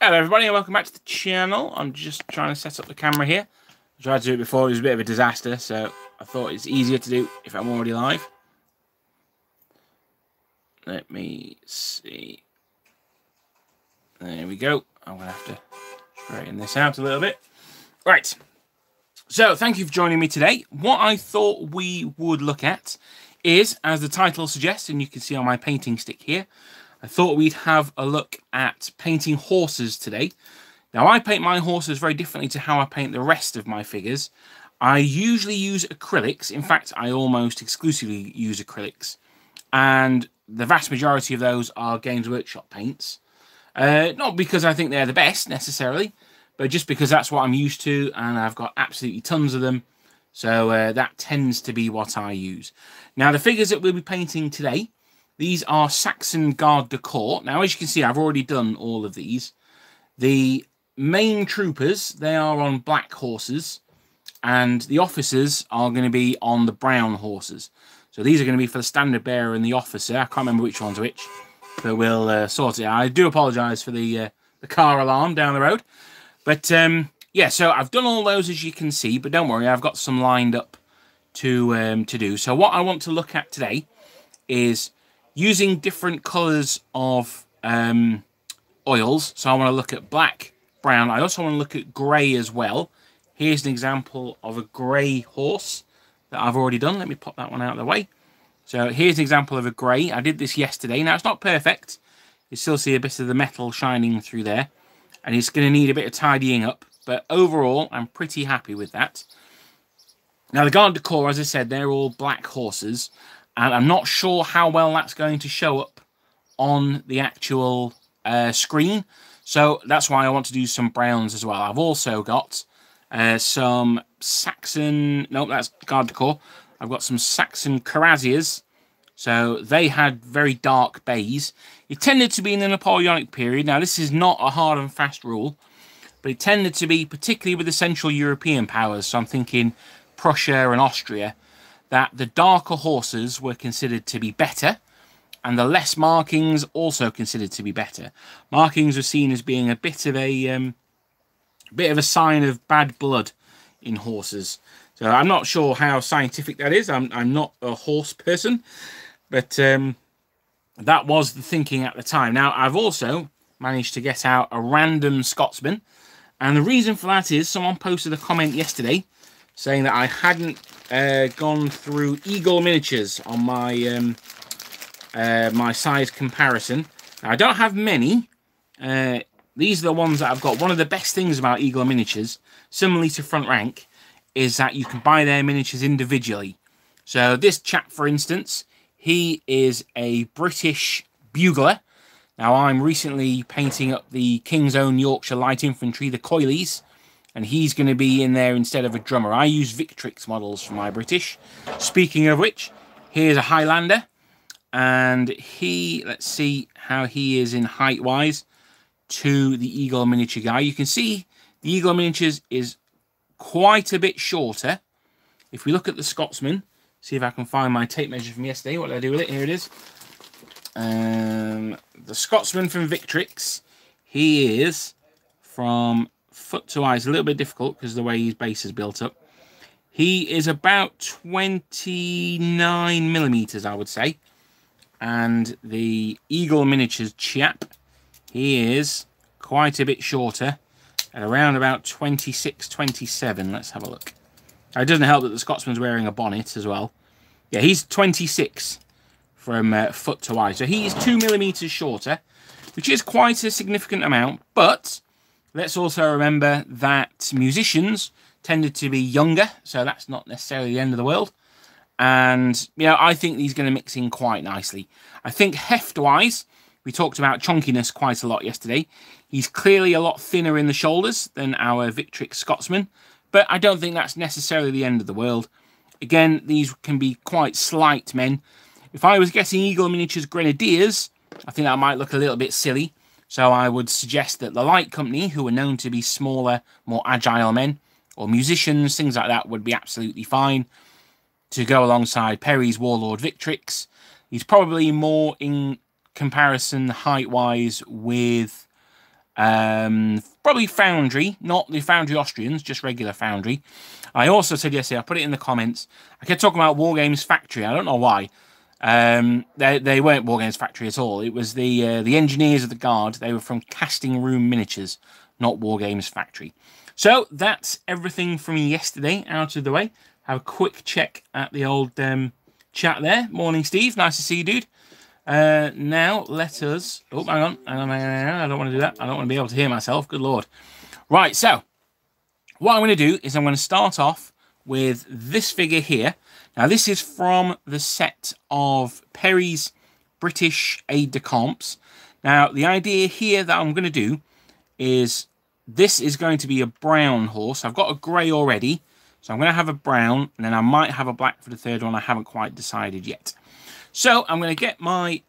Hello everybody and welcome back to the channel. I'm just trying to set up the camera here. I tried to do it before, it was a bit of a disaster, so I thought it's easier to do if I'm already live. Let me see. There we go. I'm going to have to straighten this out a little bit. Right. So, thank you for joining me today. What I thought we would look at is, as the title suggests, and you can see on my painting stick here, I thought we'd have a look at painting horses today. Now, I paint my horses very differently to how I paint the rest of my figures. I usually use acrylics. In fact, I almost exclusively use acrylics. And the vast majority of those are Games Workshop paints. Uh, not because I think they're the best, necessarily, but just because that's what I'm used to, and I've got absolutely tons of them. So uh, that tends to be what I use. Now, the figures that we'll be painting today these are Saxon Garde du Corps. Now, as you can see, I've already done all of these. The main troopers, they are on black horses. And the officers are going to be on the brown horses. So these are going to be for the standard bearer and the officer. I can't remember which one's which. But we'll uh, sort it out. I do apologise for the, uh, the car alarm down the road. But, um, yeah, so I've done all those, as you can see. But don't worry, I've got some lined up to, um, to do. So what I want to look at today is using different colors of um, oils. So I want to look at black, brown. I also want to look at grey as well. Here's an example of a grey horse that I've already done. Let me pop that one out of the way. So here's an example of a grey. I did this yesterday. Now, it's not perfect. You still see a bit of the metal shining through there. And it's going to need a bit of tidying up. But overall, I'm pretty happy with that. Now, the Garde du Corps, as I said, they're all black horses and I'm not sure how well that's going to show up on the actual uh, screen. So that's why I want to do some browns as well. I've also got uh, some Saxon, no, that's Garde du Corps. I've got some Saxon Cuirassiers. So they had very dark bays. It tended to be in the Napoleonic period. Now, this is not a hard and fast rule, but it tended to be particularly with the Central European powers. So I'm thinking Prussia and Austria that the darker horses were considered to be better and the less markings also considered to be better. Markings were seen as being a bit of a um, bit of a sign of bad blood in horses. So I'm not sure how scientific that is. I'm, I'm not a horse person, but um, that was the thinking at the time. Now, I've also managed to get out a random Scotsman, and the reason for that is someone posted a comment yesterday saying that I hadn't uh, gone through Eagle miniatures on my um, uh, my size comparison. Now, I don't have many. Uh, these are the ones that I've got. One of the best things about Eagle miniatures, similarly to Front Rank, is that you can buy their miniatures individually. So this chap, for instance, he is a British bugler. Now, I'm recently painting up the King's Own Yorkshire Light Infantry, the Coilies, and he's going to be in there instead of a drummer. I use Victrix models for my British. Speaking of which, here's a Highlander, and he, let's see how he is in height-wise to the Eagle miniature guy. You can see the Eagle miniatures is quite a bit shorter. If we look at the Scotsman, see if I can find my tape measure from yesterday. What did I do with it? Here it is. Um, the Scotsman from Victrix, he is from foot to eye is a little bit difficult because the way his base is built up. He is about 29 millimeters, I would say. And the Eagle Miniatures chap, he is quite a bit shorter at around about 26, 27. Let's have a look. It doesn't help that the Scotsman's wearing a bonnet as well. Yeah, he's 26 from uh, foot to eye. So he is two millimeters shorter, which is quite a significant amount. But Let's also remember that musicians tended to be younger, so that's not necessarily the end of the world. And, you know, I think he's going to mix in quite nicely. I think heft-wise, we talked about chunkiness quite a lot yesterday. He's clearly a lot thinner in the shoulders than our Victrix Scotsman, but I don't think that's necessarily the end of the world. Again, these can be quite slight men. If I was getting Eagle Miniatures Grenadiers, I think that might look a little bit silly. So I would suggest that the Light Company, who are known to be smaller, more agile men, or musicians, things like that, would be absolutely fine to go alongside Perry's Warlord Victrix. He's probably more in comparison height-wise with Um, probably Foundry, not the Foundry Austrians, just regular Foundry. I also said yesterday, I put it in the comments. I kept talking about Wargames Factory. I don't know why. Um, they, they weren't Wargames Factory at all. It was the uh, the engineers of the guard. They were from Casting Room Miniatures, not Wargames Factory. So that's everything from yesterday out of the way. Have a quick check at the old um, chat there. Morning, Steve. Nice to see you, dude. Uh, now let us. Oh, hang on. Hang on, hang on, hang on. I don't want to do that. I don't want to be able to hear myself. Good lord. Right. So what I'm going to do is I'm going to start off with this figure here. Now this is from the set of Perry's British aide de camps. Now the idea here that I'm going to do is this is going to be a brown horse. I've got a grey already. So I'm going to have a brown and then I might have a black for the third one. I haven't quite decided yet. So I'm going to get my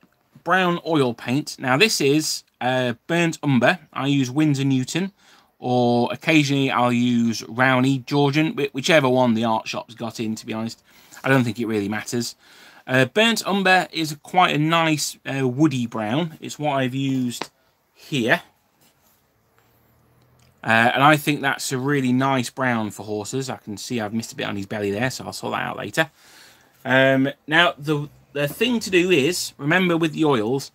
brown oil paint. Now this is uh, burnt umber. I use Winsor Newton or occasionally I'll use Rowney Georgian, whichever one the art shop's got in to be honest. I don't think it really matters. Uh, burnt umber is quite a nice uh, woody brown. It's what I've used here. Uh, and I think that's a really nice brown for horses. I can see I've missed a bit on his belly there, so I'll sort that out later. Um, now, the the thing to do is, remember with the oils,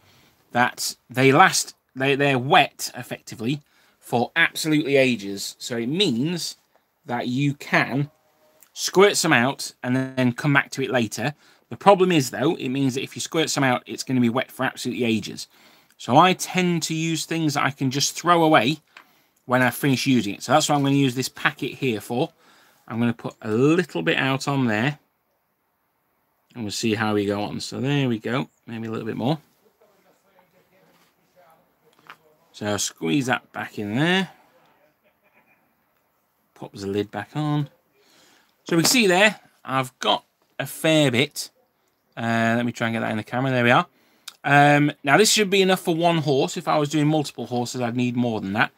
that they last, they, they're wet, effectively, for absolutely ages. So it means that you can squirt some out and then come back to it later. The problem is, though, it means that if you squirt some out, it's going to be wet for absolutely ages. So I tend to use things that I can just throw away when I finish using it. So that's what I'm going to use this packet here for. I'm going to put a little bit out on there and we'll see how we go on. So there we go, maybe a little bit more. So I'll squeeze that back in there. Pops the lid back on. So we can see there, I've got a fair bit. Uh, let me try and get that in the camera. There we are. Um, now this should be enough for one horse. If I was doing multiple horses, I'd need more than that.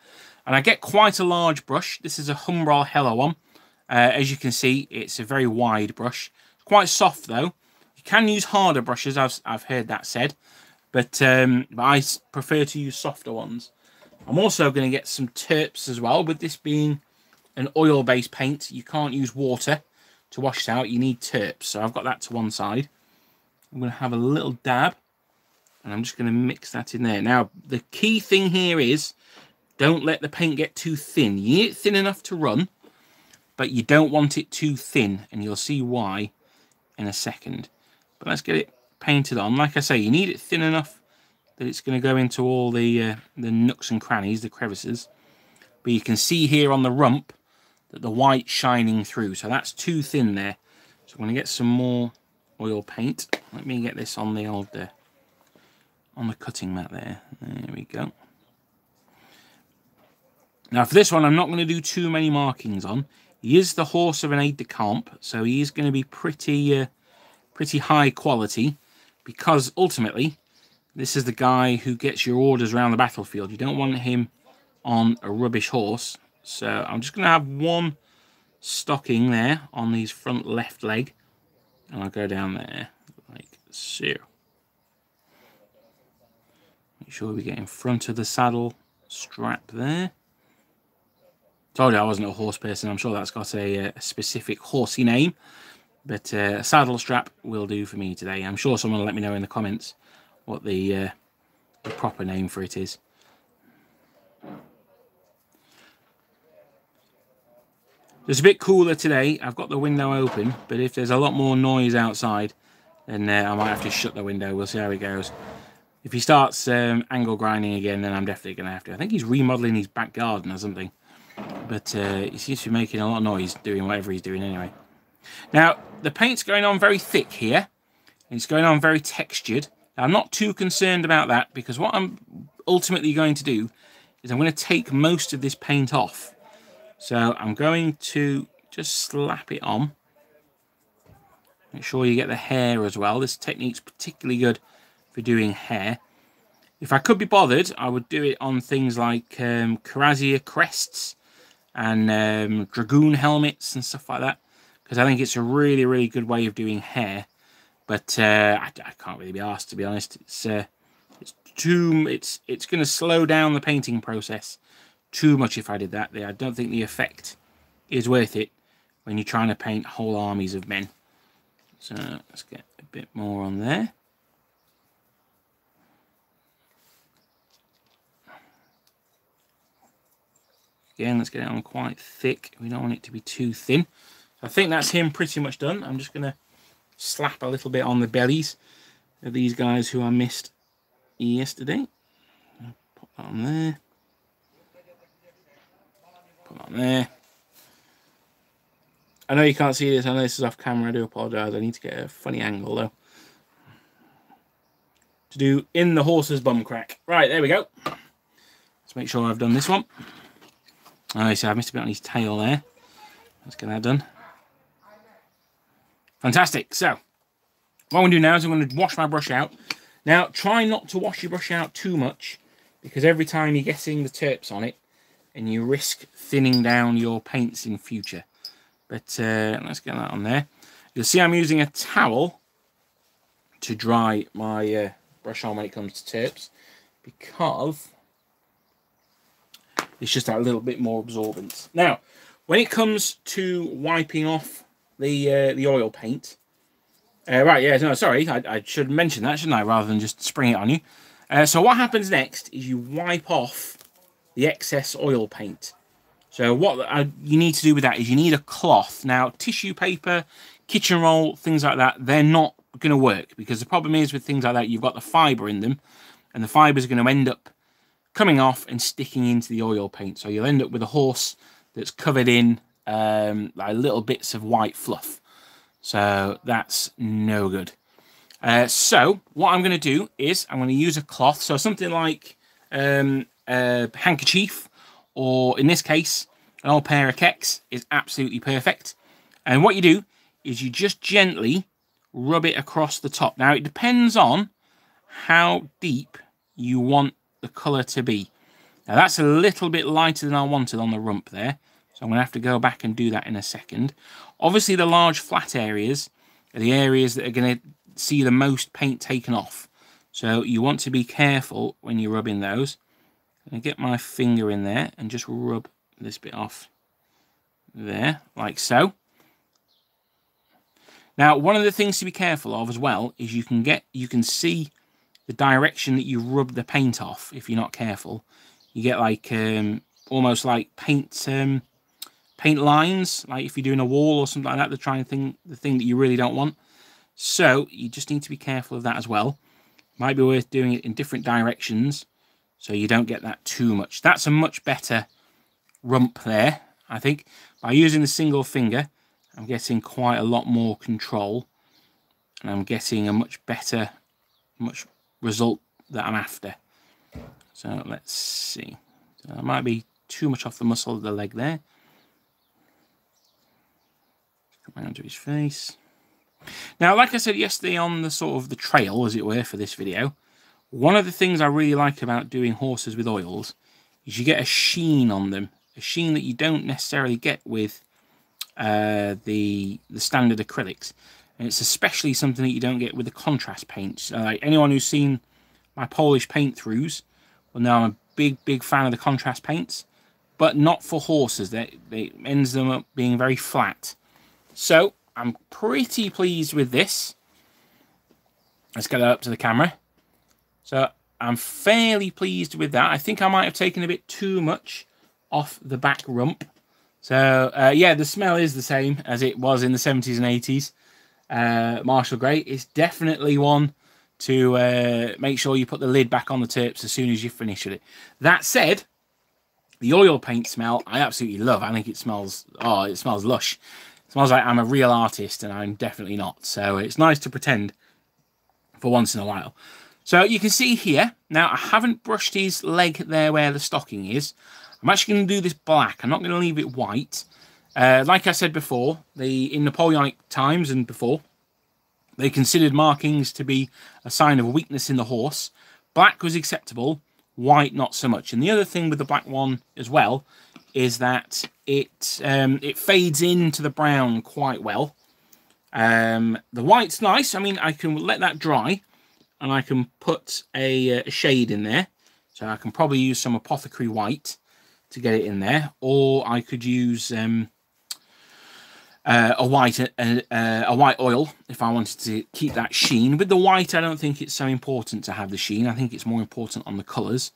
And I get quite a large brush. This is a Humbrol Hello one. Uh, as you can see, it's a very wide brush. It's quite soft though You can use harder brushes, I've, I've heard that said, but, um, but I prefer to use softer ones. I'm also going to get some terps as well, with this being an oil-based paint. You can't use water to wash it out, you need terps. So I've got that to one side. I'm going to have a little dab, and I'm just going to mix that in there. Now, the key thing here is, don't let the paint get too thin. You need it thin enough to run, but you don't want it too thin, and you'll see why in a second. But let's get it painted on. Like I say, you need it thin enough that it's going to go into all the, uh, the nooks and crannies, the crevices. But you can see here on the rump that the white shining through. So that's too thin there. So I'm going to get some more oil paint. Let me get this on the old uh, on the cutting mat there. There we go. Now for this one, I'm not going to do too many markings on. He is the horse of an aide de camp, so he is going to be pretty uh, pretty high quality because ultimately this is the guy who gets your orders around the battlefield. You don't want him on a rubbish horse. So I'm just going to have one stocking there on his front left leg. And I'll go down there like so. Make sure we get in front of the saddle strap there. Told you I wasn't a horse person. I'm sure that's got a, a specific horsey name. But uh, a saddle strap will do for me today. I'm sure someone will let me know in the comments what the, uh, the proper name for it is. It's a bit cooler today. I've got the window open, but if there's a lot more noise outside, then uh, I might have to shut the window. We'll see how it goes. If he starts um, angle grinding again, then I'm definitely going to have to. I think he's remodeling his back garden or something. But uh, he seems to be making a lot of noise doing whatever he's doing anyway. Now, the paint's going on very thick here. It's going on very textured. Now, I'm not too concerned about that because what I'm ultimately going to do is I'm going to take most of this paint off. So I'm going to just slap it on. Make sure you get the hair as well. This technique's particularly good for doing hair. If I could be bothered, I would do it on things like um, Cuirassier crests and um, Dragoon helmets and stuff like that because I think it's a really, really good way of doing hair. But uh, I, I, can't really be asked, to be honest. It's, uh, it's too. It's it's going to slow down the painting process too much if I did that. I don't think the effect is worth it when you're trying to paint whole armies of men. So let's get a bit more on there. Again, let's get it on quite thick. We don't want it to be too thin. I think that's him pretty much done. I'm just going to slap a little bit on the bellies of these guys who I missed yesterday. Pop that on there. Put that there. I know you can't see this. I know this is off camera. I do apologise. I need to get a funny angle, though. To do in the horse's bum crack. Right, there we go. Let's make sure I've done this one. Oh, see, I missed a bit on his tail there. Let's get that done. Fantastic. So, what I'm going to do now is I'm going to wash my brush out. Now, try not to wash your brush out too much because every time you're getting the terps on it and you risk thinning down your paints in future. But uh, let's get that on there. You'll see I'm using a towel to dry my uh, brush on when it comes to tips because it's just a little bit more absorbent. Now, when it comes to wiping off the uh, the oil paint, uh, right, yeah, no, sorry, I, I, should mention that, shouldn't I, rather than just spring it on you. Uh, so what happens next is you wipe off the excess oil paint. So what you need to do with that is you need a cloth. Now, tissue paper, kitchen roll, things like that, they're not going to work because the problem is with things like that, you've got the fibre in them and the fibre is going to end up coming off and sticking into the oil paint. So you'll end up with a horse that's covered in um, like little bits of white fluff. So that's no good. Uh, so what I'm going to do is I'm going to use a cloth. So something like um, a handkerchief or in this case, an old pair of Keks is absolutely perfect. And what you do is you just gently rub it across the top. Now it depends on how deep you want the colour to be. Now that's a little bit lighter than I wanted on the rump there. So I'm going to have to go back and do that in a second. Obviously the large flat areas are the areas that are going to see the most paint taken off. So you want to be careful when you're rubbing those. I get my finger in there and just rub this bit off there, like so. Now, one of the things to be careful of as well is you can get you can see the direction that you rub the paint off if you're not careful. You get like um, almost like paint um, paint lines, like if you're doing a wall or something like that, the trying thing, the thing that you really don't want. So you just need to be careful of that as well. Might be worth doing it in different directions so you don't get that too much. That's a much better rump there, I think. By using the single finger, I'm getting quite a lot more control and I'm getting a much better, much result that I'm after. So let's see. So I might be too much off the muscle of the leg there. Come around to his face. Now, like I said yesterday on the sort of the trail, as it were, for this video, one of the things I really like about doing horses with oils is you get a sheen on them, a sheen that you don't necessarily get with uh, the the standard acrylics. And it's especially something that you don't get with the contrast paints. Uh, like anyone who's seen my Polish paint throughs will know I'm a big, big fan of the contrast paints, but not for horses. They, they ends them up being very flat. So I'm pretty pleased with this. Let's get that up to the camera. So I'm fairly pleased with that. I think I might have taken a bit too much off the back rump. So, uh, yeah, the smell is the same as it was in the 70s and 80s. Uh, Marshall Grey is definitely one to uh, make sure you put the lid back on the terps as soon as you finish with it. That said, the oil paint smell I absolutely love. I think it smells, oh, it smells lush. It smells like I'm a real artist and I'm definitely not. So it's nice to pretend for once in a while. So you can see here, now I haven't brushed his leg there where the stocking is. I'm actually going to do this black. I'm not going to leave it white. Uh, like I said before, the in Napoleonic times and before, they considered markings to be a sign of weakness in the horse. Black was acceptable, white not so much. And the other thing with the black one as well is that it um, it fades into the brown quite well. Um, the white's nice. I mean, I can let that dry. And I can put a, uh, a shade in there. So I can probably use some Apothecary White to get it in there, or I could use um, uh, a white uh, uh, a white oil if I wanted to keep that sheen. With the white, I don't think it's so important to have the sheen. I think it's more important on the colours.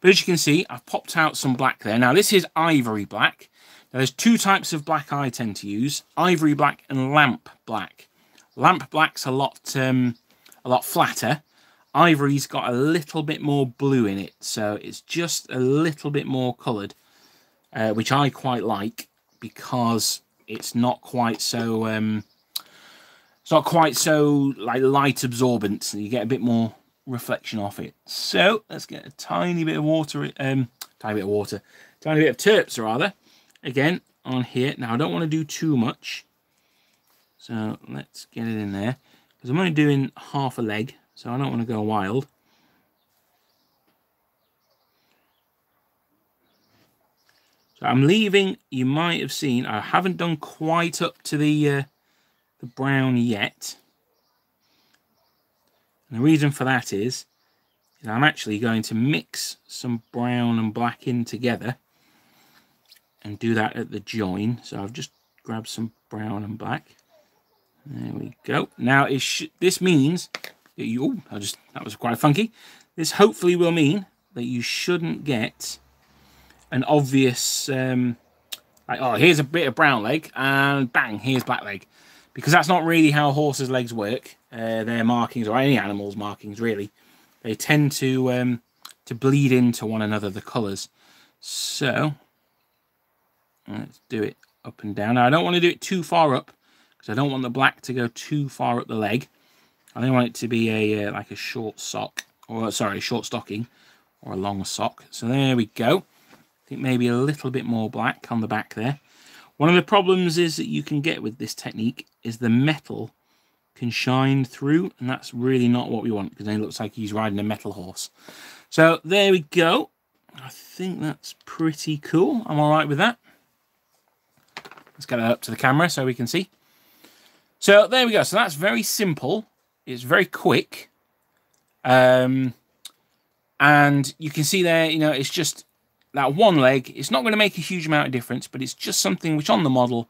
But as you can see, I've popped out some black there. Now, this is ivory black. Now, there's two types of black I tend to use, ivory black and lamp black. Lamp black's a lot, um, a lot flatter. Ivory's got a little bit more blue in it, so it's just a little bit more coloured, uh, which I quite like because it's not quite so um, it's not quite so like light absorbent. So you get a bit more reflection off it. So let's get a tiny bit of water, um, tiny bit of water, tiny bit of terps rather, again on here. Now I don't want to do too much, so let's get it in there because I'm only doing half a leg so I don't want to go wild. So I'm leaving, you might have seen, I haven't done quite up to the, uh, the brown yet. And the reason for that is, is I'm actually going to mix some brown and black in together and do that at the join. So I've just grabbed some brown and black. There we go. Now, this means you, oh, I just that was quite funky. This hopefully will mean that you shouldn't get an obvious um, like oh here's a bit of brown leg and bang here's black leg because that's not really how horses' legs work. Uh, their markings or any animal's markings really they tend to um, to bleed into one another the colours. So let's do it up and down. Now I don't want to do it too far up because I don't want the black to go too far up the leg. I don't want it to be a uh, like a short sock, or sorry, a short stocking, or a long sock. So there we go. I think maybe a little bit more black on the back there. One of the problems is that you can get with this technique is the metal can shine through, and that's really not what we want because then it looks like he's riding a metal horse. So there we go. I think that's pretty cool. I'm all right with that. Let's get that up to the camera so we can see. So there we go. So that's very simple. It's very quick. Um, and you can see there, you know, it's just that one leg. It's not going to make a huge amount of difference, but it's just something which on the model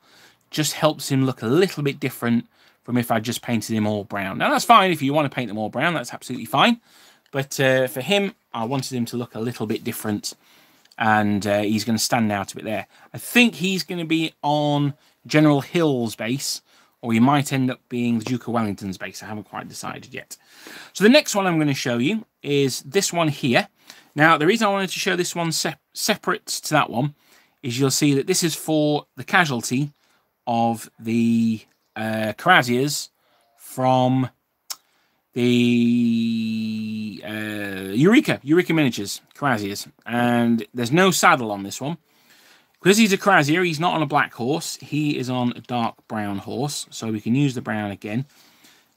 just helps him look a little bit different from if I just painted him all brown. Now, that's fine. If you want to paint them all brown, that's absolutely fine. But uh, for him, I wanted him to look a little bit different and uh, he's going to stand out a bit there. I think he's going to be on General Hill's base or you might end up being the Duke of Wellington's base. I haven't quite decided yet. So the next one I'm going to show you is this one here. Now, the reason I wanted to show this one se separate to that one is you'll see that this is for the casualty of the uh, from the uh, Eureka, Eureka Miniatures, Cuirassiers. And there's no saddle on this one. Because he's a Cuirassier, he's not on a black horse. He is on a dark brown horse, so we can use the brown again.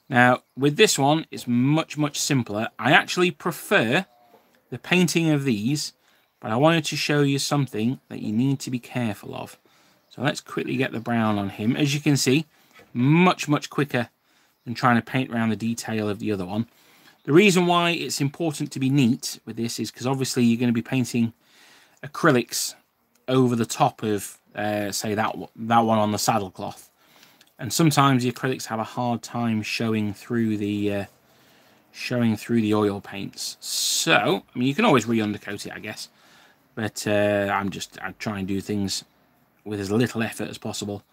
Now, with this one, it's much, much simpler. I actually prefer the painting of these, but I wanted to show you something that you need to be careful of. So let's quickly get the brown on him. As you can see, much, much quicker than trying to paint around the detail of the other one. The reason why it's important to be neat with this is because obviously you're going to be painting acrylics over the top of, uh, say, that, that one on the saddle cloth. And sometimes the acrylics have a hard time showing through the uh, showing through the oil paints. So, I mean, you can always re-undercoat it, I guess. But uh, I'm just, I try and do things with as little effort as possible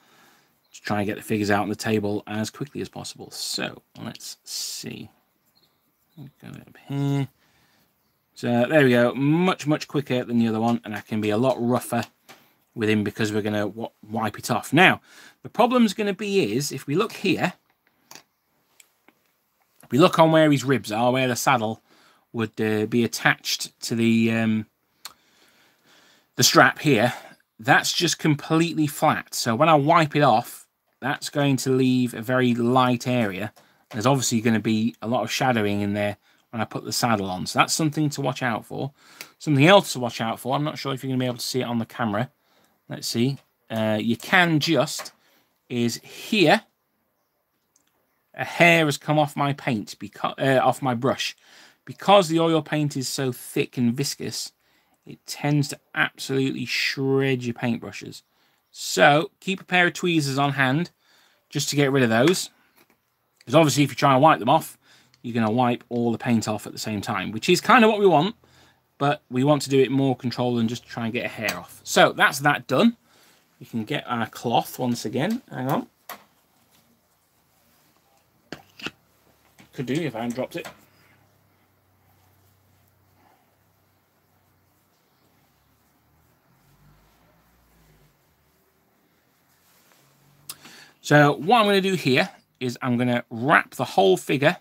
to try and get the figures out on the table as quickly as possible. So, let's see. Go up here. So there we go, much, much quicker than the other one, and I can be a lot rougher with him because we're going to wipe it off. Now, the problem's going to be is, if we look here, if we look on where his ribs are, where the saddle would uh, be attached to the um, the strap here, that's just completely flat. So when I wipe it off, that's going to leave a very light area. There's obviously going to be a lot of shadowing in there when I put the saddle on. So that's something to watch out for. Something else to watch out for. I'm not sure if you're going to be able to see it on the camera. Let's see. Uh, you can just is here. a hair has come off my paint, because, uh, off my brush. Because the oil paint is so thick and viscous, it tends to absolutely shred your paintbrushes. So keep a pair of tweezers on hand just to get rid of those. Because obviously if you try and wipe them off, you're going to wipe all the paint off at the same time, which is kind of what we want. But we want to do it more controlled than just try and get a hair off. So that's that done. We can get our cloth once again. Hang on. Could do if I hadn't dropped it. So what I'm going to do here is I'm going to wrap the whole figure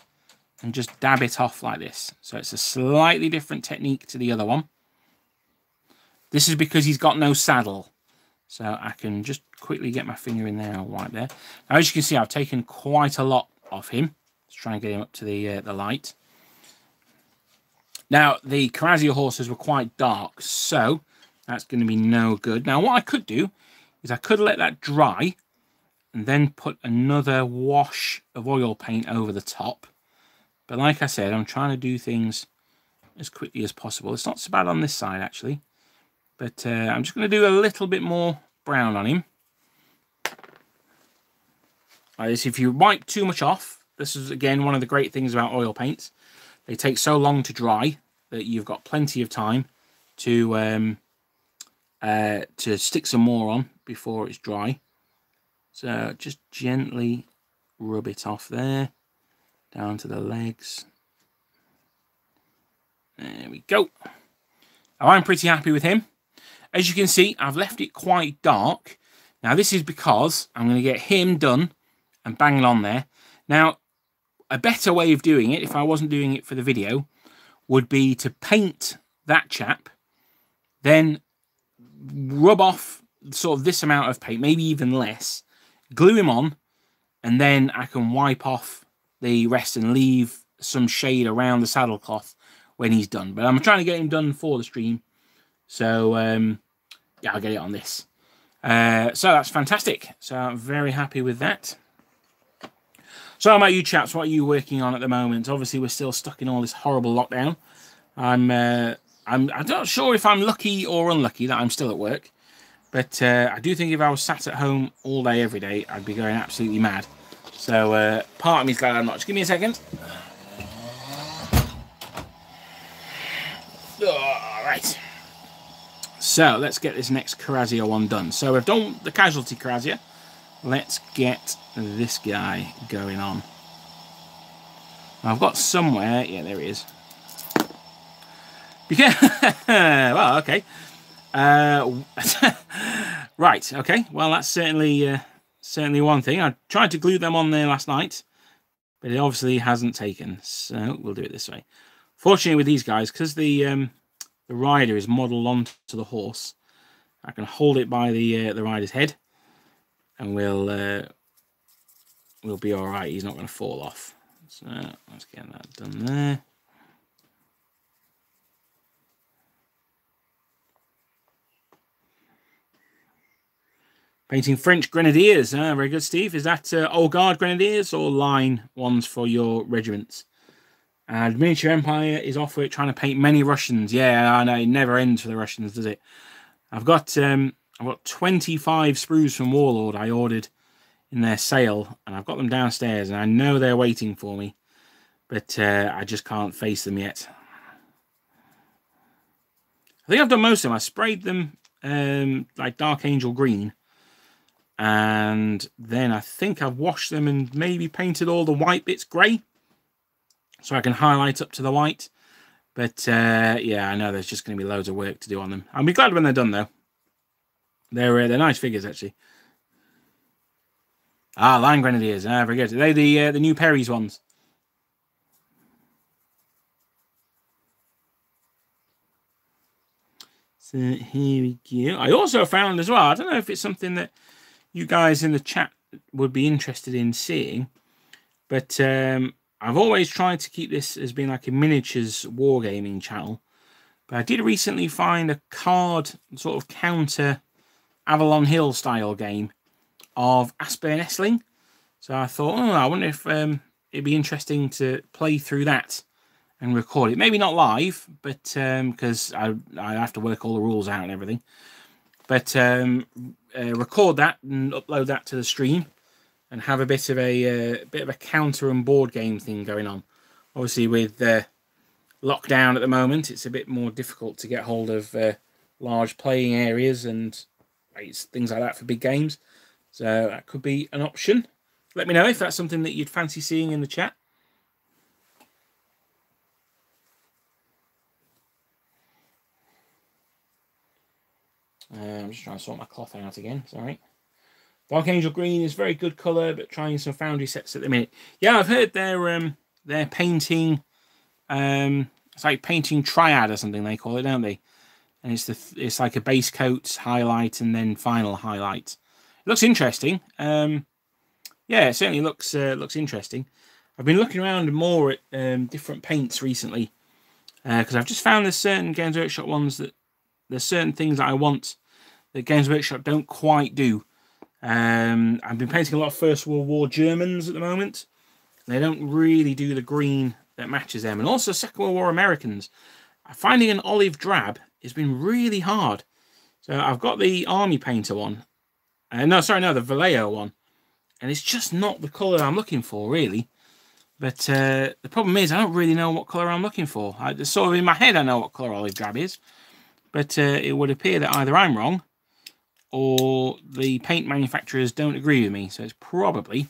and just dab it off like this. So it's a slightly different technique to the other one. This is because he's got no saddle. So I can just quickly get my finger in there and wipe there. Now, as you can see, I've taken quite a lot off him. Let's try and get him up to the, uh, the light. Now, the Cuirassier horses were quite dark, so that's going to be no good. Now, what I could do is I could let that dry and then put another wash of oil paint over the top. But like I said, I'm trying to do things as quickly as possible. It's not so bad on this side, actually. But uh, I'm just going to do a little bit more brown on him. Like this, if you wipe too much off, this is, again, one of the great things about oil paints. They take so long to dry that you've got plenty of time to um, uh, to stick some more on before it's dry. So just gently rub it off there, down to the legs. There we go. I'm pretty happy with him. As you can see, I've left it quite dark. Now this is because I'm going to get him done and bang it on there. Now, a better way of doing it, if I wasn't doing it for the video, would be to paint that chap, then rub off sort of this amount of paint, maybe even less, glue him on, and then I can wipe off the rest and leave some shade around the saddle cloth when he's done. But I'm trying to get him done for the stream. So, um, yeah, I'll get it on this. Uh, so that's fantastic. So I'm very happy with that. So how about you chaps? What are you working on at the moment? Obviously, we're still stuck in all this horrible lockdown. I'm, uh, I'm, I'm not sure if I'm lucky or unlucky that I'm still at work. But uh, I do think if I was sat at home all day, every day, I'd be going absolutely mad. So uh, part of me's glad I'm not. Just give me a second. All right. So let's get this next Cuirassier one done. So we've done the casualty Cuirassier. Let's get this guy going on. I've got somewhere, yeah, there he is. Well, okay. Uh, right, okay. Well, that's certainly uh, certainly one thing. I tried to glue them on there last night, but it obviously hasn't taken. So we'll do it this way. Fortunately, with these guys, because the um, the rider is modelled onto the horse, I can hold it by the uh, the rider's head, and we'll uh, we'll be all right. He's not going to fall off. So let's get that done there. Painting French Grenadiers. Uh, very good, Steve. Is that uh, Old Guard Grenadiers or line ones for your regiments? And Miniature Empire is off it trying to paint many Russians. Yeah, I know. It never ends for the Russians, does it? I've got um, I've got 25 sprues from Warlord I ordered in their sale. And I've got them downstairs. And I know they're waiting for me. But uh, I just can't face them yet. I think I've done most of them. I sprayed them um, like Dark Angel Green and then I think I've washed them and maybe painted all the white bits grey so I can highlight up to the white. But uh, yeah I know there's just going to be loads of work to do on them. I'll be glad when they're done though. They're uh, they're nice figures actually. Ah line grenadiers. Ah very good. Are they the uh, the new Perry's ones? So here we go. I also found as well I don't know if it's something that you guys in the chat would be interested in seeing. But um, I've always tried to keep this as being like a miniatures wargaming channel. But I did recently find a card sort of counter Avalon Hill style game of Aspern Essling. So I thought, oh, I wonder if um, it'd be interesting to play through that and record it. Maybe not live, but because um, I I have to work all the rules out and everything. But um, uh, record that and upload that to the stream, and have a bit of a uh, bit of a counter and board game thing going on. Obviously, with uh, lockdown at the moment, it's a bit more difficult to get hold of uh, large playing areas and things like that for big games. So that could be an option. Let me know if that's something that you'd fancy seeing in the chat. Uh, I'm just trying to sort my cloth out again. Sorry. Dark Angel Green is very good colour, but trying some Foundry sets at the minute. Yeah, I've heard they're um, they're painting. Um, it's like painting triad or something they call it, don't they? And it's the it's like a base coat highlight and then final highlight. It looks interesting. Um, yeah, it certainly looks uh, looks interesting. I've been looking around more at um, different paints recently because uh, I've just found there's certain Games Workshop ones that there's certain things that I want that Games Workshop don't quite do. Um, I've been painting a lot of First World War Germans at the moment. They don't really do the green that matches them. And also Second World War Americans. Finding an olive drab has been really hard. So I've got the Army Painter one. Uh, no, sorry, no, the Vallejo one. And it's just not the colour I'm looking for, really. But uh, the problem is I don't really know what colour I'm looking for. I, sort of in my head I know what colour olive drab is. But uh, it would appear that either I'm wrong or the paint manufacturers don't agree with me. So it's probably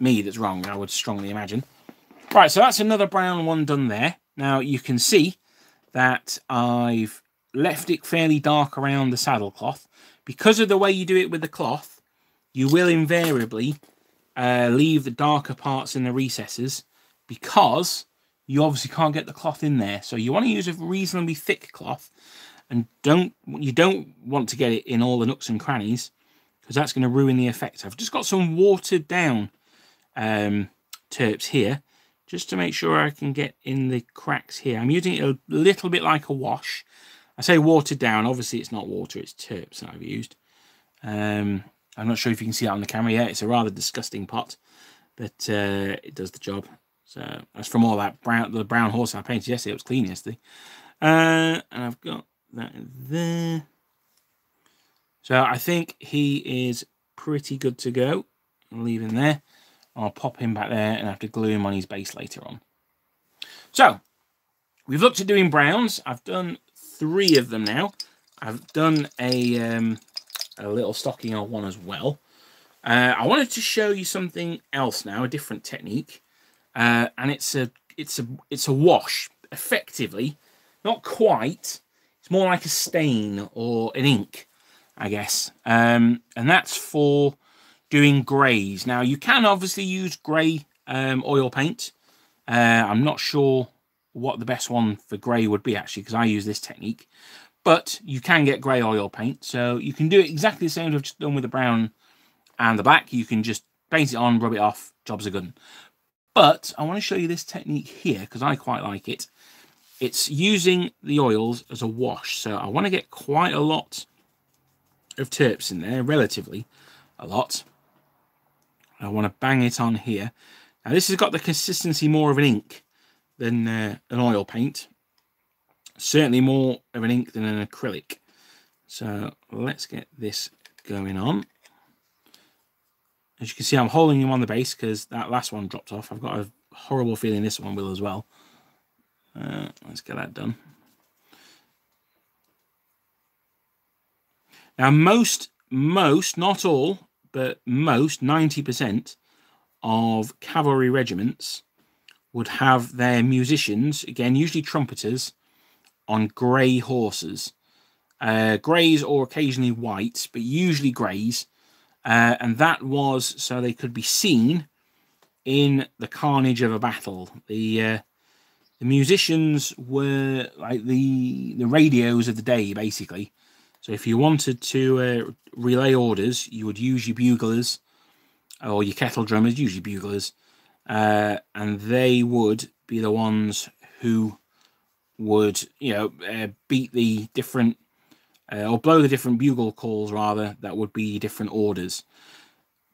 me that's wrong, I would strongly imagine. Right, so that's another brown one done there. Now you can see that I've left it fairly dark around the saddle cloth. Because of the way you do it with the cloth, you will invariably uh, leave the darker parts in the recesses because you obviously can't get the cloth in there. So you want to use a reasonably thick cloth and don't you don't want to get it in all the nooks and crannies because that's going to ruin the effect. I've just got some watered down um, terps here just to make sure I can get in the cracks here. I'm using it a little bit like a wash. I say watered down. Obviously, it's not water. It's terps that I've used. Um, I'm not sure if you can see that on the camera yet. It's a rather disgusting pot, but uh, it does the job. So that's from all that brown, the brown horse I painted yesterday. It was clean yesterday. Uh, and I've got that there. So I think he is pretty good to go. I'll leave him there. I'll pop him back there and have to glue him on his base later on. So we've looked at doing browns. I've done three of them now. I've done a, um, a little stocking on one as well. Uh, I wanted to show you something else now, a different technique. Uh, and it's a it's a it's a wash, effectively. Not quite, it's more like a stain or an ink, I guess. Um, and that's for doing greys. Now, you can obviously use grey um, oil paint. Uh, I'm not sure what the best one for grey would be, actually, because I use this technique. But you can get grey oil paint. So you can do it exactly the same as I've just done with the brown and the black. You can just paint it on, rub it off, jobs are good. But I want to show you this technique here, because I quite like it it's using the oils as a wash. So I want to get quite a lot of terps in there, relatively a lot. I want to bang it on here. Now this has got the consistency more of an ink than uh, an oil paint. Certainly more of an ink than an acrylic. So let's get this going on. As you can see, I'm holding him on the base because that last one dropped off. I've got a horrible feeling this one will as well. Uh, let's get that done. Now, most, most, not all, but most, 90% of cavalry regiments would have their musicians, again, usually trumpeters, on grey horses. Uh, greys or occasionally whites, but usually greys. Uh, and that was so they could be seen in the carnage of a battle. The uh, the musicians were like the the radios of the day, basically. So if you wanted to uh, relay orders, you would use your buglers or your kettle drummers, usually buglers, uh, and they would be the ones who would, you know, uh, beat the different uh, or blow the different bugle calls rather that would be different orders.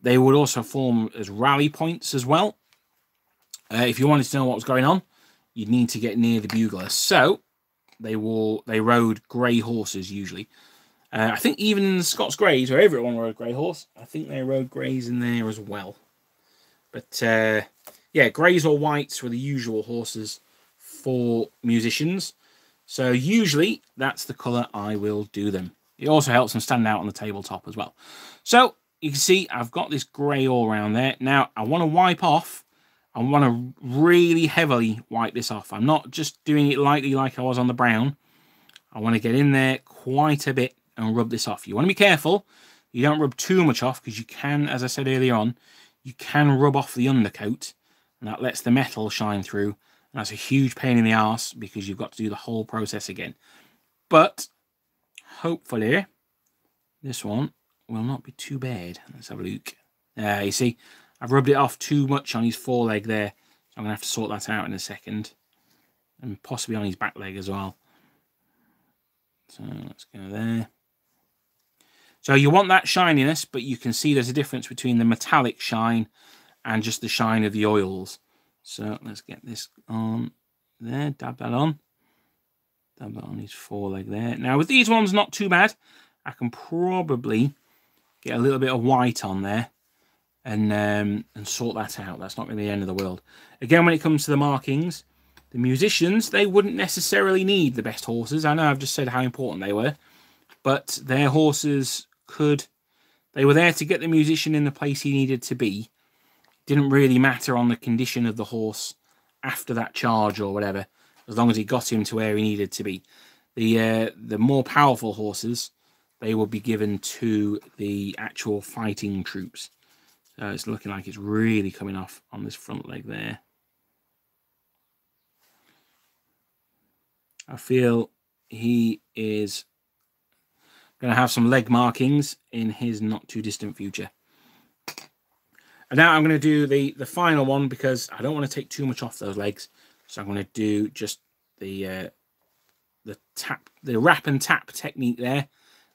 They would also form as rally points as well. Uh, if you wanted to know what was going on, you'd need to get near the bugler. So they will they rode grey horses usually. Uh, I think even the Scots Greys, where everyone rode grey horse, I think they rode greys in there as well. But uh, yeah, greys or whites were the usual horses for musicians. So usually that's the colour I will do them. It also helps them stand out on the tabletop as well. So you can see I've got this grey all around there. Now I want to wipe off. I want to really heavily wipe this off. I'm not just doing it lightly like I was on the brown. I want to get in there quite a bit and rub this off. You want to be careful. You don't rub too much off because you can, as I said earlier on, you can rub off the undercoat and that lets the metal shine through. And that's a huge pain in the ass because you've got to do the whole process again. But hopefully this one will not be too bad. Let's have a look. Uh, you see, I've rubbed it off too much on his foreleg there. So I'm going to have to sort that out in a second. And possibly on his back leg as well. So let's go there. So you want that shininess, but you can see there's a difference between the metallic shine and just the shine of the oils. So let's get this on there, dab that on. Dab that on his foreleg there. Now with these ones, not too bad. I can probably get a little bit of white on there and um, and sort that out. That's not going to be the end of the world. Again, when it comes to the markings, the musicians, they wouldn't necessarily need the best horses. I know I've just said how important they were, but their horses could they were there to get the musician in the place he needed to be. Didn't really matter on the condition of the horse after that charge or whatever, as long as he got him to where he needed to be. The uh, the more powerful horses, they will be given to the actual fighting troops. So it's looking like it's really coming off on this front leg there. I feel he is going to have some leg markings in his not too distant future. And now I'm going to do the, the final one because I don't want to take too much off those legs. So I'm going to do just the uh, the tap, the wrap and tap technique there.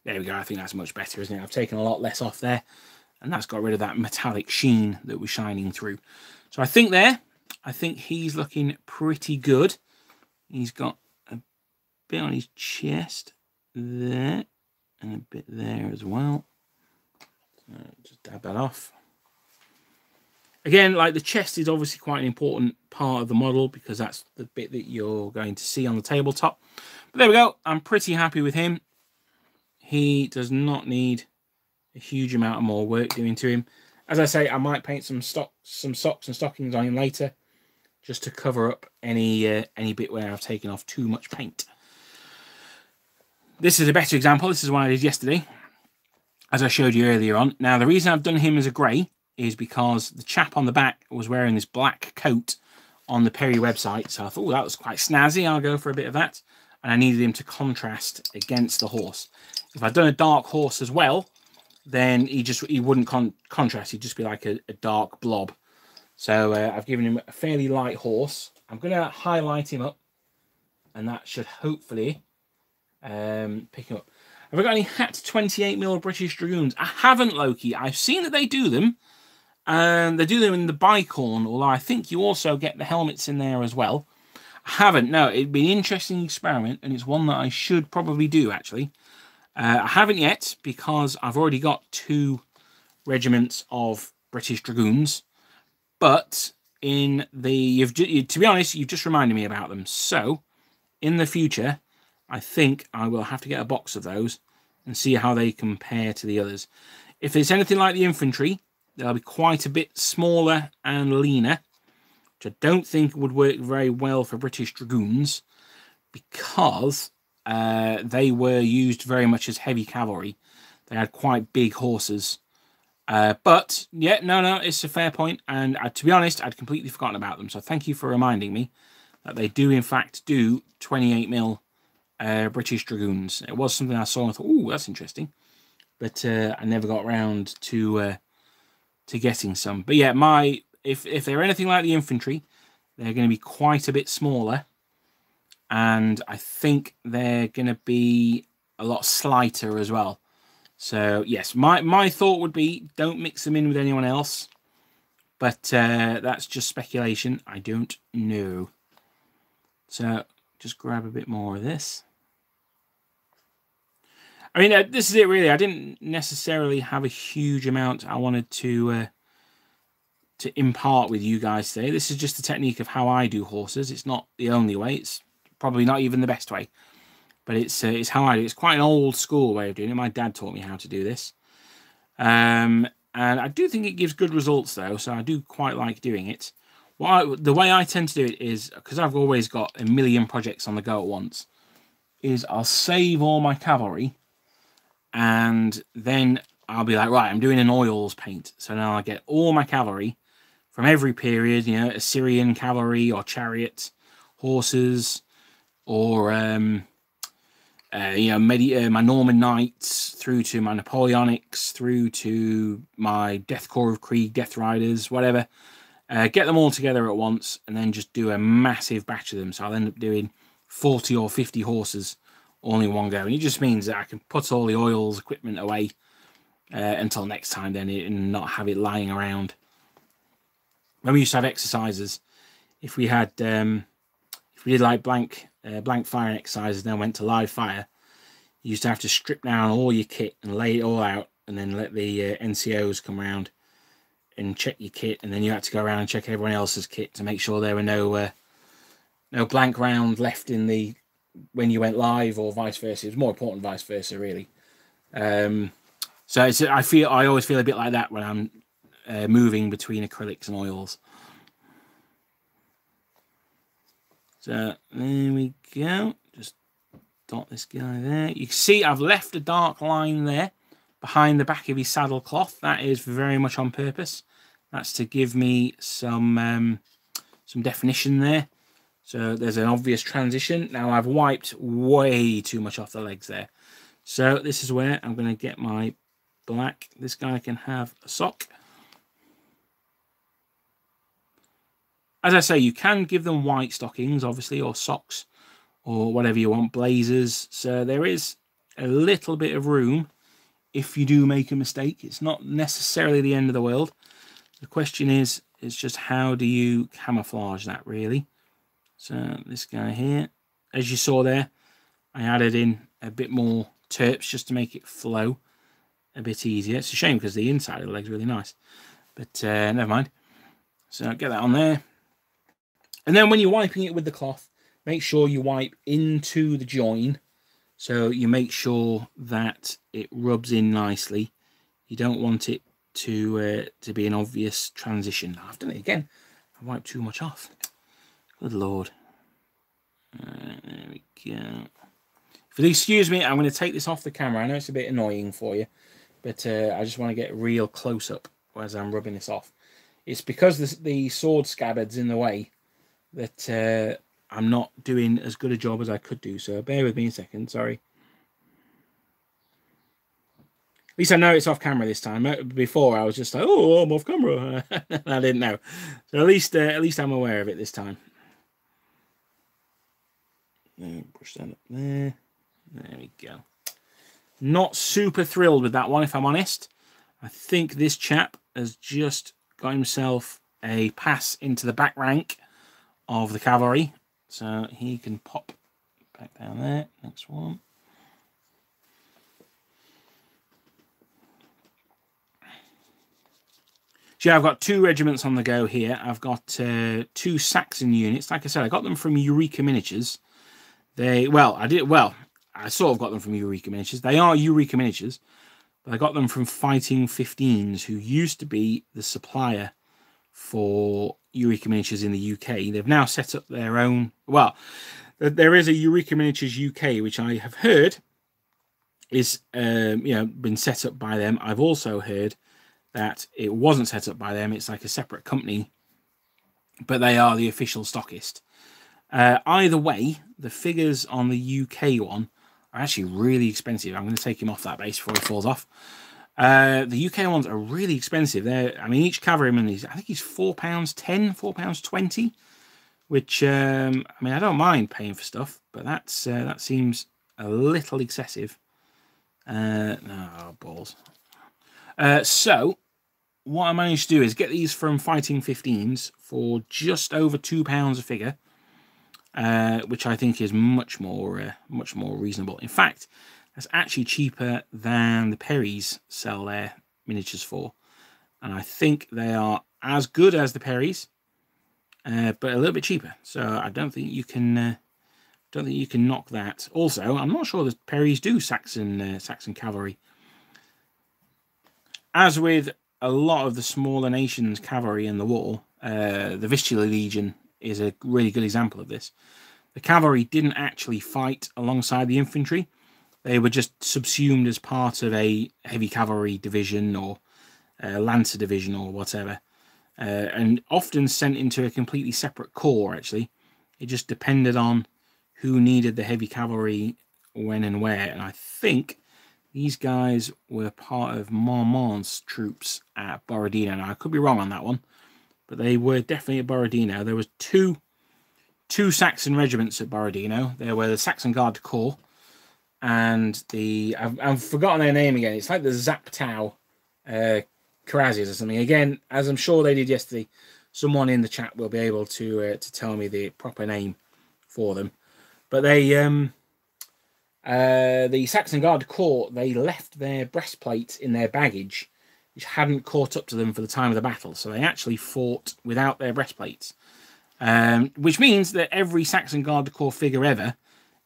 There we go. I think that's much better, isn't it? I've taken a lot less off there. And that's got rid of that metallic sheen that was shining through. So I think there, I think he's looking pretty good. He's got a bit on his chest there and a bit there as well. So just dab that off. Again, like the chest is obviously quite an important part of the model because that's the bit that you're going to see on the tabletop. But there we go. I'm pretty happy with him. He does not need a huge amount of more work doing to him. As I say, I might paint some stock, some socks and stockings on him later, just to cover up any uh, any bit where I've taken off too much paint. This is a better example. This is one I did yesterday, as I showed you earlier on. Now, the reason I've done him as a grey is because the chap on the back was wearing this black coat on the Perry website. So I thought, that was quite snazzy. I'll go for a bit of that. And I needed him to contrast against the horse. If I'd done a dark horse as well, then he just he wouldn't con contrast. He'd just be like a, a dark blob. So uh, I've given him a fairly light horse. I'm going to highlight him up. And that should hopefully um, picking up. Have I got any hat 28mm British Dragoons? I haven't, Loki. I've seen that they do them. And they do them in the bicorn, although I think you also get the helmets in there as well. I haven't. No, it'd be an interesting experiment, and it's one that I should probably do, actually. Uh, I haven't yet, because I've already got two regiments of British Dragoons. But in the... You've, to be honest, you've just reminded me about them. So, in the future, I think I will have to get a box of those and see how they compare to the others. If it's anything like the infantry, they'll be quite a bit smaller and leaner, which I don't think would work very well for British Dragoons because uh, they were used very much as heavy cavalry. They had quite big horses. Uh, but, yeah, no, no, it's a fair point. And uh, to be honest, I'd completely forgotten about them. So thank you for reminding me that they do, in fact, do 28 mil uh, British Dragoons. It was something I saw and I thought, oh, that's interesting. But uh, I never got around to to getting some. But yeah, my if if they're anything like the infantry, they're going to be quite a bit smaller, and I think they're going to be a lot slighter as well. So yes, my my thought would be don't mix them in with anyone else. But uh, that's just speculation. I don't know. So just grab a bit more of this. I mean, uh, this is it really. I didn't necessarily have a huge amount I wanted to uh, to impart with you guys today. This is just a technique of how I do horses. It's not the only way. It's probably not even the best way, but it's uh, it's how I do. It's quite an old school way of doing it. My dad taught me how to do this, um, and I do think it gives good results though. So I do quite like doing it. What I, the way I tend to do it is because I've always got a million projects on the go at once. Is I'll save all my cavalry and then I'll be like, right, I'm doing an oils paint. So now I get all my cavalry from every period, you know, Assyrian cavalry or chariot, horses, or um, uh, you know, Medi- uh, my Norman knights through to my Napoleonics, through to my Death Corps of Krieg, Death Riders, whatever. Uh, get them all together at once and then just do a massive batch of them. So I'll end up doing 40 or 50 horses only one go. And it just means that I can put all the oils equipment away uh, until next time then and not have it lying around. When we used to have exercises, if we had, um, if we did like blank, uh, blank firing exercises, then went to live fire, you used to have to strip down all your kit and lay it all out and then let the uh, NCOs come around and check your kit. And then you had to go around and check everyone else's kit to make sure there were no, uh, no blank round left in the when you went live or vice versa. It was more important vice versa, really. Um, so I feel I always feel a bit like that when I'm uh, moving between acrylics and oils. So there we go. Just dot this guy there. You can see I've left a dark line there behind the back of his saddle cloth. That is very much on purpose. That's to give me some um, some definition there. So there's an obvious transition. Now I've wiped way too much off the legs there. So this is where I'm going to get my black. This guy can have a sock. As I say, you can give them white stockings, obviously, or socks, or whatever you want, blazers. So there is a little bit of room if you do make a mistake. It's not necessarily the end of the world. The question is, it's just how do you camouflage that, really? So this guy here, as you saw there, I added in a bit more terps just to make it flow a bit easier. It's a shame because the inside of the leg's really nice, but uh, never mind. So get that on there. And then when you're wiping it with the cloth, make sure you wipe into the join. So you make sure that it rubs in nicely. You don't want it to uh, to be an obvious transition. I've done it again. I wiped too much off. Good lord. Right, there we go. If you'll excuse me, I'm going to take this off the camera. I know it's a bit annoying for you, but uh, I just want to get real close up as I'm rubbing this off. It's because the, the sword scabbard's in the way that uh, I'm not doing as good a job as I could do. So bear with me a second. Sorry. At least I know it's off camera this time. Uh, before I was just like, "Oh, I'm off camera." I didn't know. So at least, uh, at least I'm aware of it this time. Push that up there. There we go. Not super thrilled with that one, if I'm honest. I think this chap has just got himself a pass into the back rank of the cavalry. So he can pop back down there. Next one. So yeah, I've got two regiments on the go here. I've got uh, two Saxon units. Like I said, I got them from Eureka Miniatures. They well, I did well. I sort of got them from Eureka Miniatures. They are Eureka Miniatures, but I got them from Fighting 15s, who used to be the supplier for Eureka Miniatures in the UK. They've now set up their own. Well, there is a Eureka Miniatures UK, which I have heard is um, you know been set up by them. I've also heard that it wasn't set up by them. It's like a separate company, but they are the official stockist. Uh, either way, the figures on the UK one are actually really expensive. I'm going to take him off that base before he falls off. Uh, the UK ones are really expensive. They're, I mean, each cavalryman is, I think he's four pounds ten, four pounds twenty, which um, I mean, I don't mind paying for stuff, but that's uh, that seems a little excessive. Uh, no, balls. Uh, so, what I managed to do is get these from Fighting 15s for just over £2 a figure. Uh, which I think is much more uh, much more reasonable. In fact, that's actually cheaper than the Perrys sell their miniatures for, and I think they are as good as the Perrys, uh, but a little bit cheaper. So I don't think you can uh, don't think you can knock that. Also, I'm not sure the Perrys do Saxon uh, Saxon cavalry. As with a lot of the smaller nations' cavalry in the war, uh, the Vistula Legion is a really good example of this. The cavalry didn't actually fight alongside the infantry. They were just subsumed as part of a heavy cavalry division or a lancer division or whatever. Uh, and often sent into a completely separate corps, actually. It just depended on who needed the heavy cavalry when and where. And I think these guys were part of Marmont's troops at Borodino. Now, I could be wrong on that one but they were definitely at Borodino. There was two two Saxon regiments at Borodino. There were the Saxon Guard Corps and the I've, I've forgotten their name again. It's like the Zaptau uh, Cuirassiers or something. Again, as I'm sure they did yesterday, someone in the chat will be able to uh, to tell me the proper name for them. But they um uh the Saxon Guard Corps they left their breastplates in their baggage which hadn't caught up to them for the time of the battle. So they actually fought without their breastplates, um, which means that every Saxon Guard Corps figure ever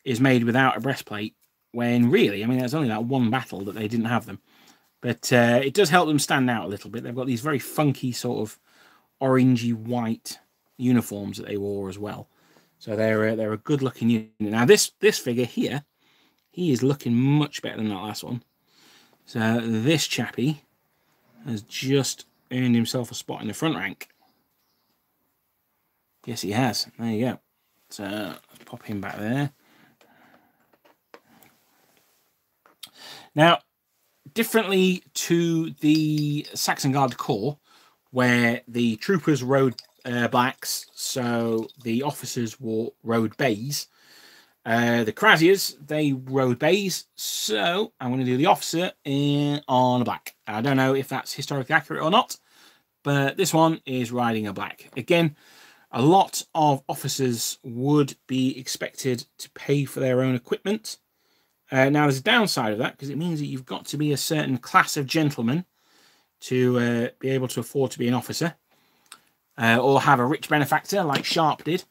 is made without a breastplate. When really, I mean, there's only that one battle that they didn't have them. But uh, it does help them stand out a little bit. They've got these very funky sort of orangey white uniforms that they wore as well. So they're a, they're a good looking unit. Now this this figure here, he is looking much better than that last one. So this chappie has just earned himself a spot in the front rank. Yes, he has. There you go. So let's pop him back there. Now, differently to the Saxon Guard Corps, where the troopers rode uh, blacks, so the officers wore rode bays. Uh, the Cuirassiers, they rode bays, so I'm going to do the officer in, on a black. I don't know if that's historically accurate or not, but this one is riding a black. Again, a lot of officers would be expected to pay for their own equipment. Uh, now, there's a downside of that because it means that you've got to be a certain class of gentleman to uh, be able to afford to be an officer uh, or have a rich benefactor like Sharpe did.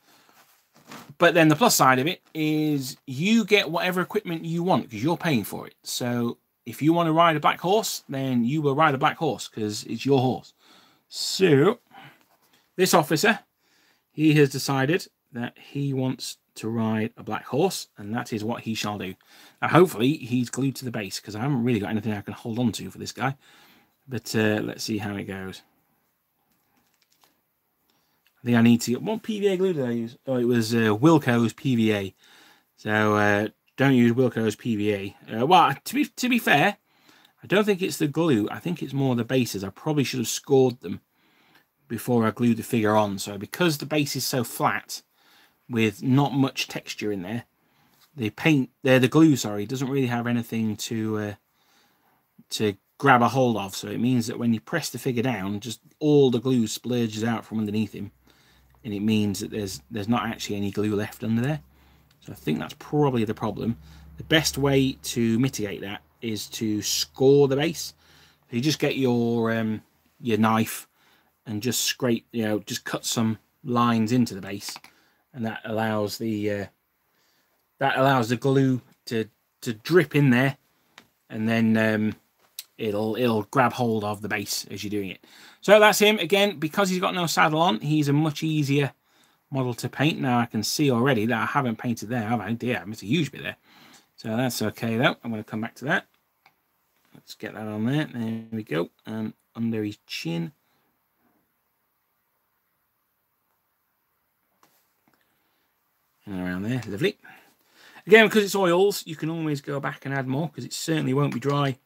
But then the plus side of it is you get whatever equipment you want because you're paying for it. So if you want to ride a black horse, then you will ride a black horse because it's your horse. So this officer, he has decided that he wants to ride a black horse, and that is what he shall do. Now, hopefully, he's glued to the base because I haven't really got anything I can hold on to for this guy. But uh, let's see how it goes. I think I need to get what PVA glue did I use? Oh, it was uh, Wilko's PVA. So uh, don't use Wilko's PVA. Uh, well, to be to be fair, I don't think it's the glue. I think it's more the bases. I probably should have scored them before I glued the figure on. So because the base is so flat, with not much texture in there, the paint, there the glue, sorry, doesn't really have anything to uh, to grab a hold of. So it means that when you press the figure down, just all the glue splurges out from underneath him and it means that there's there's not actually any glue left under there. So I think that's probably the problem. The best way to mitigate that is to score the base. So you just get your um, your knife and just scrape, you know, just cut some lines into the base, and that allows the uh, that allows the glue to to drip in there, and then um, it'll it'll grab hold of the base as you're doing it. So that's him. Again, because he's got no saddle on, he's a much easier model to paint. Now I can see already that I haven't painted there, I've I? Dear, I missed a huge bit there. So that's okay though. I'm going to come back to that. Let's get that on there. There we go. And under his chin. And around there. Lovely. Again, because it's oils, you can always go back and add more because it certainly won't be dry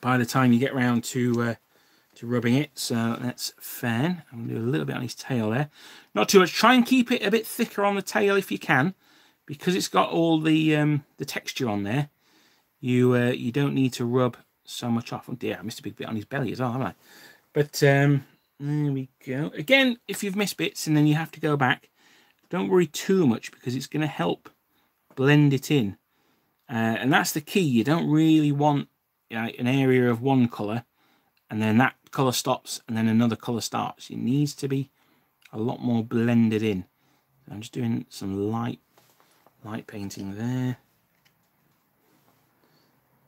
by the time you get round to uh, to rubbing it. So that's fine. I'm going to do a little bit on his tail there. Not too much. Try and keep it a bit thicker on the tail if you can, because it's got all the um, the texture on there. you uh, you don't need to rub so much off. Oh dear, I missed a big bit on his belly as well, haven't I? But um, there we go. Again, if you've missed bits and then you have to go back, don't worry too much because it's going to help blend it in. Uh, and that's the key. You don't really want you know, an area of one colour and then that colour stops and then another colour starts. It needs to be a lot more blended in. I'm just doing some light light painting there.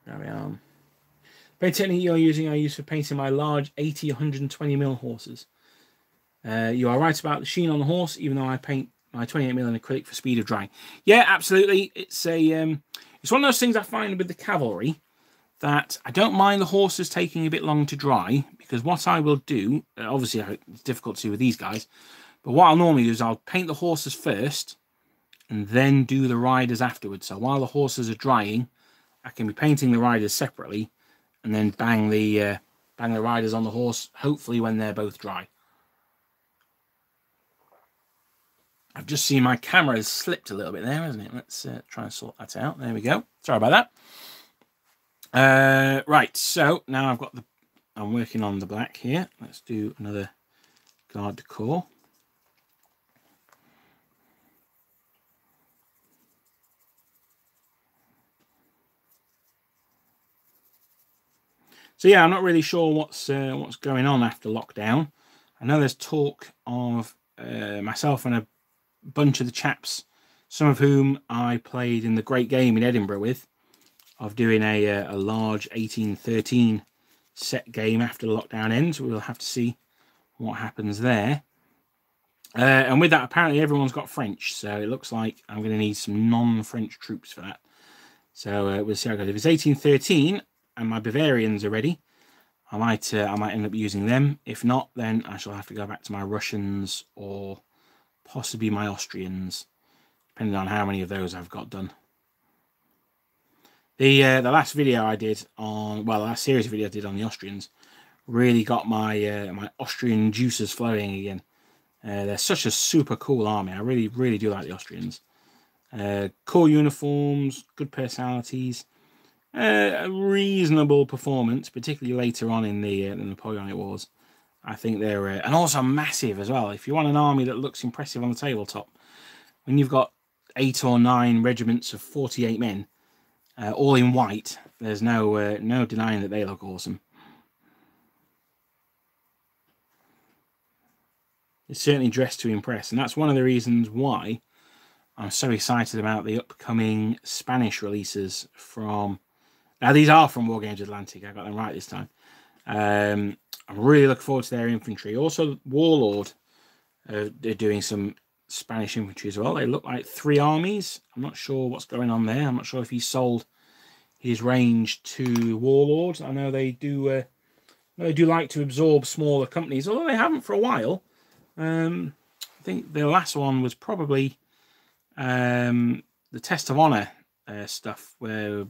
Carry on. Paint technique you're using I use for painting my large 80 120 mil horses. Uh, you are right about the sheen on the horse, even though I paint my 28 mil acrylic for speed of drying. Yeah, absolutely. It's a um, it's one of those things I find with the cavalry that I don't mind the horses taking a bit long to dry because what I will do, uh, obviously it's difficult to do with these guys, but what I'll normally do is I'll paint the horses first and then do the riders afterwards. So while the horses are drying, I can be painting the riders separately and then bang the uh, bang the riders on the horse, hopefully when they're both dry. I've just seen my camera has slipped a little bit there, hasn't it? Let's uh, try and sort that out. There we go. Sorry about that. Uh, right, so now I've got the, I'm working on the black here. Let's do another garde du corps. So yeah, I'm not really sure what's uh, what's going on after lockdown. I know there's talk of uh, myself and a bunch of the chaps, some of whom I played in the Great Game in Edinburgh with, of doing a, uh, a large 1813 set game after the lockdown ends. We'll have to see what happens there. Uh, and with that, apparently everyone's got French, so it looks like I'm going to need some non-French troops for that. So uh, we'll see how it goes. If it's 1813, and my Bavarians are ready, I might uh, I might end up using them. If not, then I shall have to go back to my Russians or possibly my Austrians, depending on how many of those I've got done. The uh, the last video I did on well, the last series of video I did on the Austrians really got my uh, my Austrian juices flowing again. Uh, they're such a super cool army. I really really do like the Austrians. Uh, cool uniforms, good personalities a reasonable performance, particularly later on in the, uh, the Napoleonic Wars. I think they're uh, and also massive as well. If you want an army that looks impressive on the tabletop, when you've got eight or nine regiments of forty-eight men, uh, all in white, there's no uh, no denying that they look awesome. It's certainly dressed to impress, and that's one of the reasons why I'm so excited about the upcoming Spanish releases from now, these are from Wargames Atlantic. I got them right this time. Um, I'm really looking forward to their infantry. Also, Warlord, uh, they're doing some Spanish infantry as well. They look like three armies. I'm not sure what's going on there. I'm not sure if he sold his range to Warlord. I know they do. Uh, they do like to absorb smaller companies, although they haven't for a while. Um, I think the last one was probably um, the Test of Honour uh, stuff, where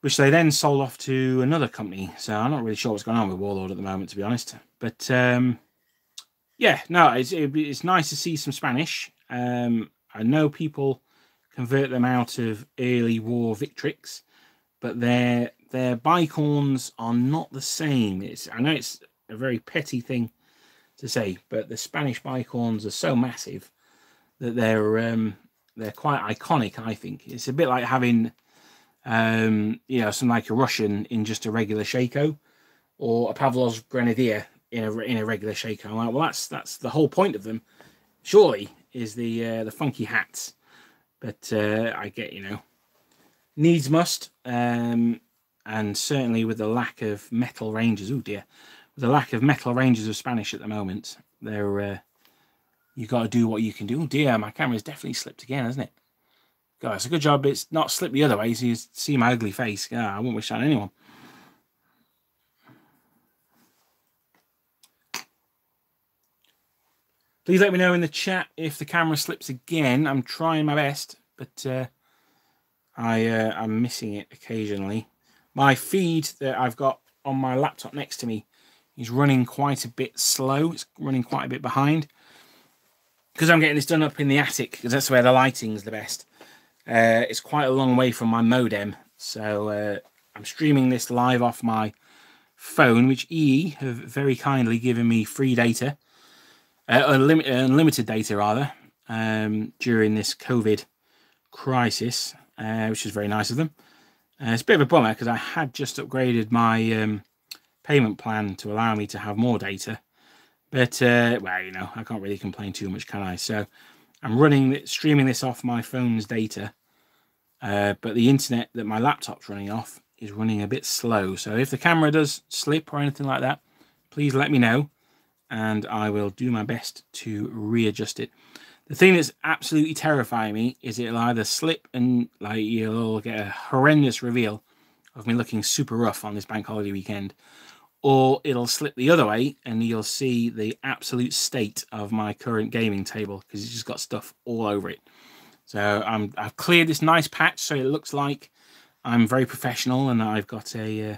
which they then sold off to another company. So I'm not really sure what's going on with Warlord at the moment, to be honest. But um, yeah, no, it's it's nice to see some Spanish. Um, I know people convert them out of early war Victrix, but their their bicorns are not the same. It's I know it's a very petty thing to say, but the Spanish bicorns are so massive that they're um, they're quite iconic. I think it's a bit like having um, you know, some like a Russian in just a regular Shako, or a Pavlov's Grenadier in a in a regular Shako. I'm like, well, that's that's the whole point of them. Surely is the uh, the funky hats, but uh, I get you know, needs must, um, and certainly with the lack of metal ranges. Oh dear, with the lack of metal ranges of Spanish at the moment, they're uh, you got to do what you can do. Oh dear, my camera's definitely slipped again, hasn't it? God, it's a good job it's not slipped the other way so you see my ugly face. Yeah, I wouldn't wish that on anyone. Please let me know in the chat if the camera slips again. I'm trying my best, but uh, I, uh, I'm missing it occasionally. My feed that I've got on my laptop next to me is running quite a bit slow. It's running quite a bit behind because I'm getting this done up in the attic because that's where the lighting's the best. Uh, it's quite a long way from my modem So uh, I'm streaming this live off my phone, which EE have very kindly given me free data, uh, unlimited, unlimited data rather, um, during this COVID crisis, uh, which is very nice of them. Uh, it's a bit of a bummer because I had just upgraded my um, payment plan to allow me to have more data. But, uh, well, you know, I can't really complain too much, can I? So I'm running, streaming this off my phone's data. Uh, but the internet that my laptop's running off is running a bit slow. So if the camera does slip or anything like that, please let me know and I will do my best to readjust it. The thing that's absolutely terrifying me is it'll either slip and like you'll get a horrendous reveal of me looking super rough on this bank holiday weekend, or it'll slip the other way and you'll see the absolute state of my current gaming table because it's just got stuff all over it. So I'm I've cleared this nice patch so it looks like I'm very professional and I've got a uh,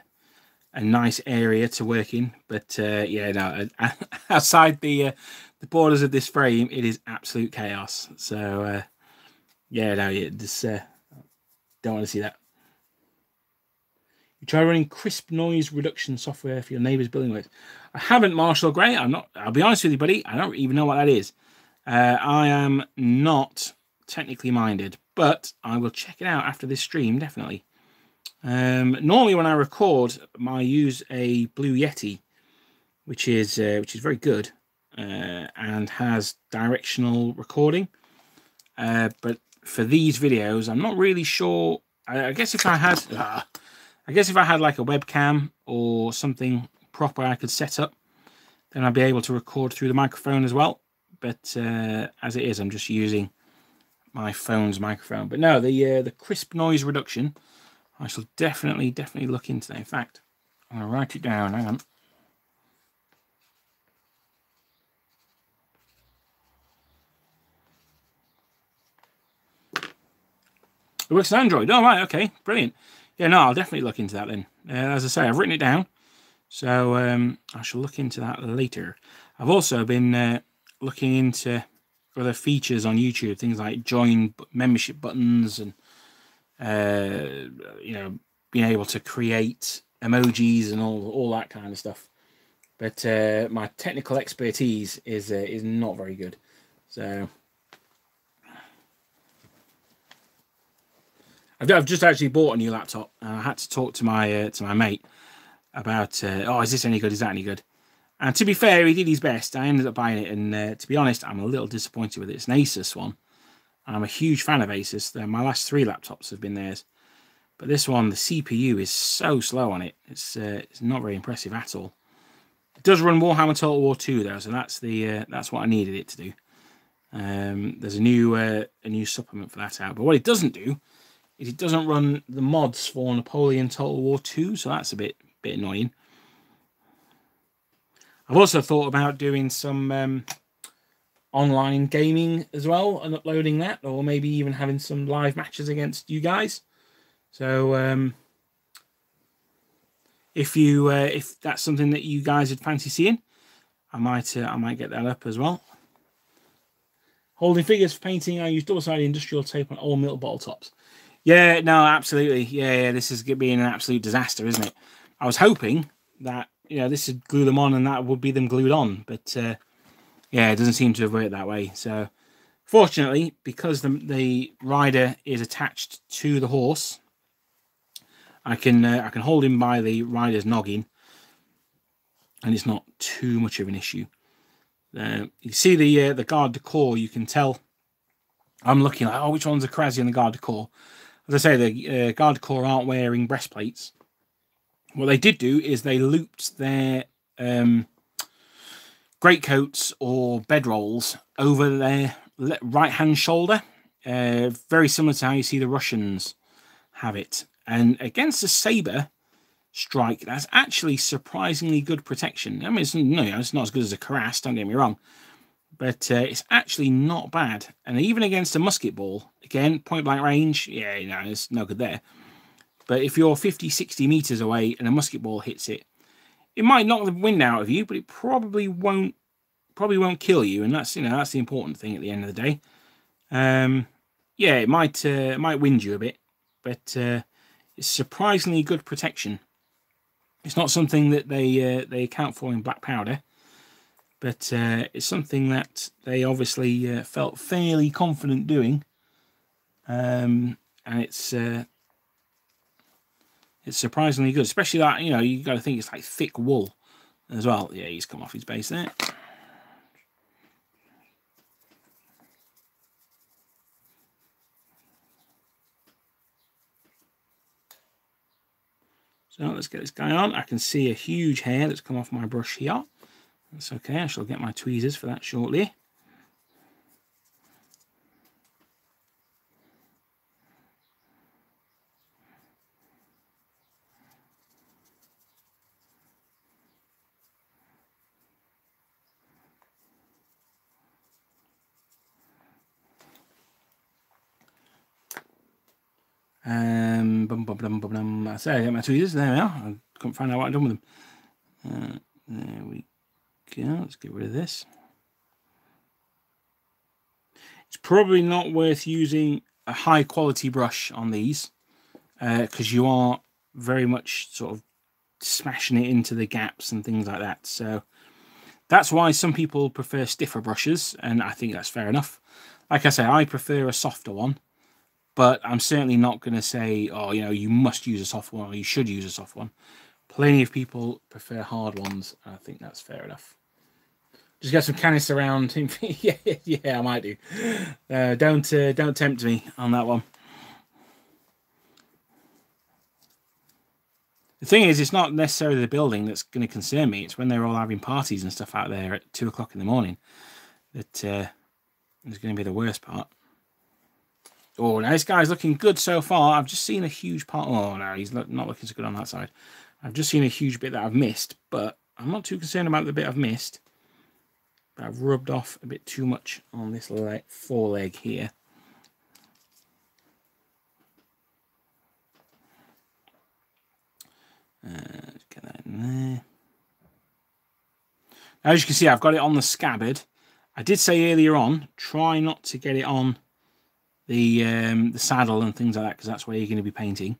a nice area to work in. But uh, yeah, no, outside the uh, the borders of this frame, it is absolute chaos. So uh, yeah, no, yeah, just uh, don't want to see that. You try running Krisp noise reduction software for your neighbor's building works. I haven't, Marshall Gray. I'm not. I'll be honest with you, buddy. I don't even know what that is. Uh, I am not technically minded, but I will check it out after this stream, definitely. Um, normally, when I record, I use a Blue Yeti, which is uh, which is very good uh, and has directional recording. Uh, but for these videos, I'm not really sure. I, I guess if I had, I guess if I had like a webcam or something proper I could set up, then I'd be able to record through the microphone as well. But uh, as it is, I'm just using my phone's microphone. But no, the uh, the Krisp noise reduction I shall definitely, definitely look into that. In fact, I'm going to write it down. Hang on. It works on Android. Oh, right. Okay. Brilliant. Yeah, no, I'll definitely look into that then. Uh, as I say, I've written it down. So um, I shall look into that later. I've also been uh, looking into other features on YouTube, things like join membership buttons and uh, you know, being able to create emojis and all all that kind of stuff. But uh, my technical expertise is uh, is not very good, so I've, I've just actually bought a new laptop, and I had to talk to my uh, to my mate about uh, oh is this any good? Is that any good? And to be fair, he did his best. I ended up buying it, and uh, to be honest, I'm a little disappointed with it. It's an Asus one, I'm a huge fan of Asus. My last three laptops have been theirs. But this one, the CPU is so slow on it. It's uh, it's not very impressive at all. It does run Warhammer Total War 2 though, so that's the uh, that's what I needed it to do. Um, there's a new uh, a new supplement for that out. But what it doesn't do is it doesn't run the mods for Napoleon Total War 2, so that's a bit bit annoying. I've also thought about doing some um, online gaming as well and uploading that, or maybe even having some live matches against you guys. So um, if you uh, if that's something that you guys would fancy seeing, I might uh, I might get that up as well. Holding figures for painting, I use double-sided industrial tape on all milk bottle tops. Yeah, no, absolutely. Yeah, yeah, this is being an absolute disaster, isn't it? I was hoping that you know this would glue them on and that would be them glued on, but uh, yeah, it doesn't seem to have worked that way. So, fortunately, because the, the rider is attached to the horse, I can uh, I can hold him by the rider's noggin, and it's not too much of an issue. Uh, you see the uh, the garde du corps. You can tell. I'm looking like, oh, which one's a Cuirassier and the garde du corps? As I say, the uh, garde du corps aren't wearing breastplates. What they did do is they looped their um, greatcoats or bedrolls over their right hand shoulder. Uh, very similar to how you see the Russians have it. And against a saber strike, that's actually surprisingly good protection. I mean, it's, no, it's not as good as a cuirass, don't get me wrong. But uh, it's actually not bad. And even against a musket ball, again, point blank range, yeah, you know, it's no good there. But if you're 50, 60 meters away and a musket ball hits it, it might knock the wind out of you, but it probably won't probably won't kill you, and that's you know that's the important thing at the end of the day. Um, yeah, it might uh, it might wind you a bit, but uh, it's surprisingly good protection. It's not something that they uh, they account for in black powder, but uh, it's something that they obviously uh, felt fairly confident doing. Um, and it's uh, it's surprisingly good, especially that you know you got to think it's like thick wool as well. Yeah, he's come off his base there. So let's get this guy on. I can see a huge hair that's come off my brush here. That's okay, I shall get my tweezers for that shortly. Um, bum, bum, bum, bum, bum. I say I my tweezers. There we are. I couldn't find out what I'd done with them. Uh, there we go. Let's get rid of this. It's probably not worth using a high quality brush on these because uh, you are very much sort of smashing it into the gaps and things like that. So that's why some people prefer stiffer brushes, and I think that's fair enough. Like I say, I prefer a softer one but I'm certainly not going to say, oh, you know, you must use a soft one or you should use a soft one. Plenty of people prefer hard ones. I think that's fair enough. Just get some canis around. yeah, yeah, I might do. Uh, don't uh, don't tempt me on that one. The thing is, it's not necessarily the building that's going to concern me. It's when they're all having parties and stuff out there at two o'clock in the morning that uh, is going to be the worst part. Oh, now this guy's looking good so far. I've just seen a huge part. Oh, no, he's not looking so good on that side. I've just seen a huge bit that I've missed, but I'm not too concerned about the bit I've missed. But I've rubbed off a bit too much on this leg, foreleg here. Uh, get that in there. As you can see, I've got it on the scabbard. I did say earlier on, try not to get it on the um, the saddle and things like that because that's where you're going to be painting.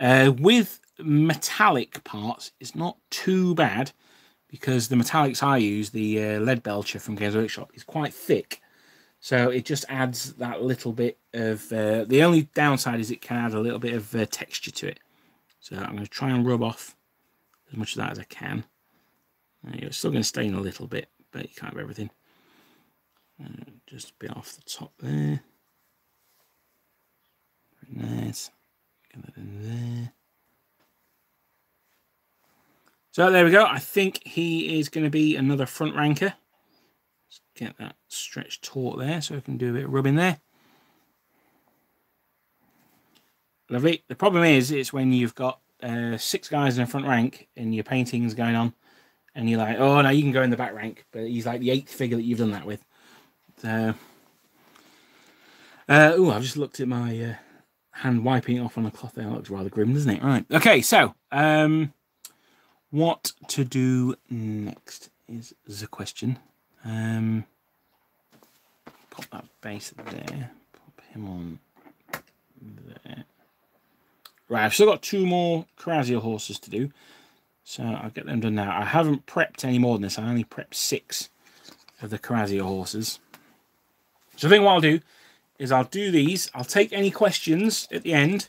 Uh, with metallic parts, it's not too bad because the metallics I use, the uh, Leadbelcher from Games Workshop, is quite thick. So it just adds that little bit of... Uh, the only downside is it can add a little bit of uh, texture to it. So I'm going to try and rub off as much of that as I can. It's still going to stain a little bit, but you can't have everything. Uh, just a bit off the top there. Nice. Get that in there. So there we go. I think he is going to be another front ranker. Let's get that stretched taut there so I can do a bit of rubbing there. Lovely. The problem is, it's when you've got uh, six guys in the front rank and your painting's going on and you're like, oh, no, you can go in the back rank. But he's like the eighth figure that you've done that with. So, uh, oh, I've just looked at my uh, hand wiping it off on a cloth there looks rather grim, doesn't it? Right. Okay, so um, what to do next is the question. Um, pop that base there. Pop him on there. Right, I've still got two more Cuirassier horses to do. So I'll get them done now. I haven't prepped any more than this. I only prepped six of the Cuirassier horses. So I think what I'll do is I'll do these. I'll take any questions at the end,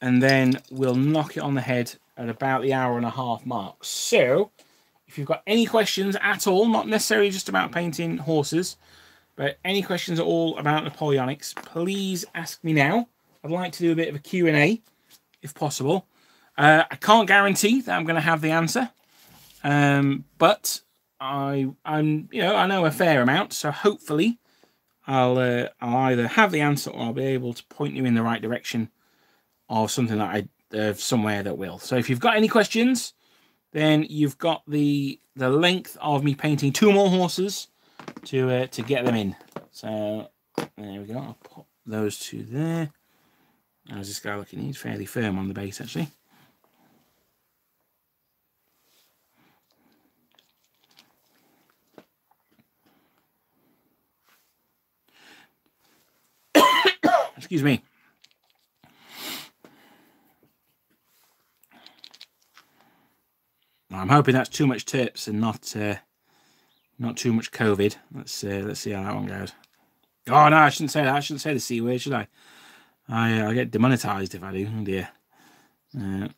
and then we'll knock it on the head at about the hour and a half mark. So, if you've got any questions at all, not necessarily just about painting horses, but any questions at all about Napoleonics, please ask me now. I'd like to do a bit of a Q&A, if possible. Uh, I can't guarantee that I'm going to have the answer, um, but I, I'm, you know, I know a fair amount, so hopefully I'll uh, I'll either have the answer or I'll be able to point you in the right direction or something that I uh, somewhere that will. So if you've got any questions, then you've got the the length of me painting two more horses to uh, to get them in. So there we go. I'll pop those two there. How's this guy looking? He's fairly firm on the base actually. Excuse me. I'm hoping that's too much terps and not uh, not too much COVID. Let's uh, let's see how that one goes. Oh no, I shouldn't say that. I shouldn't say the c word, should I? I uh, I get demonetized if I do. Oh dear. Uh,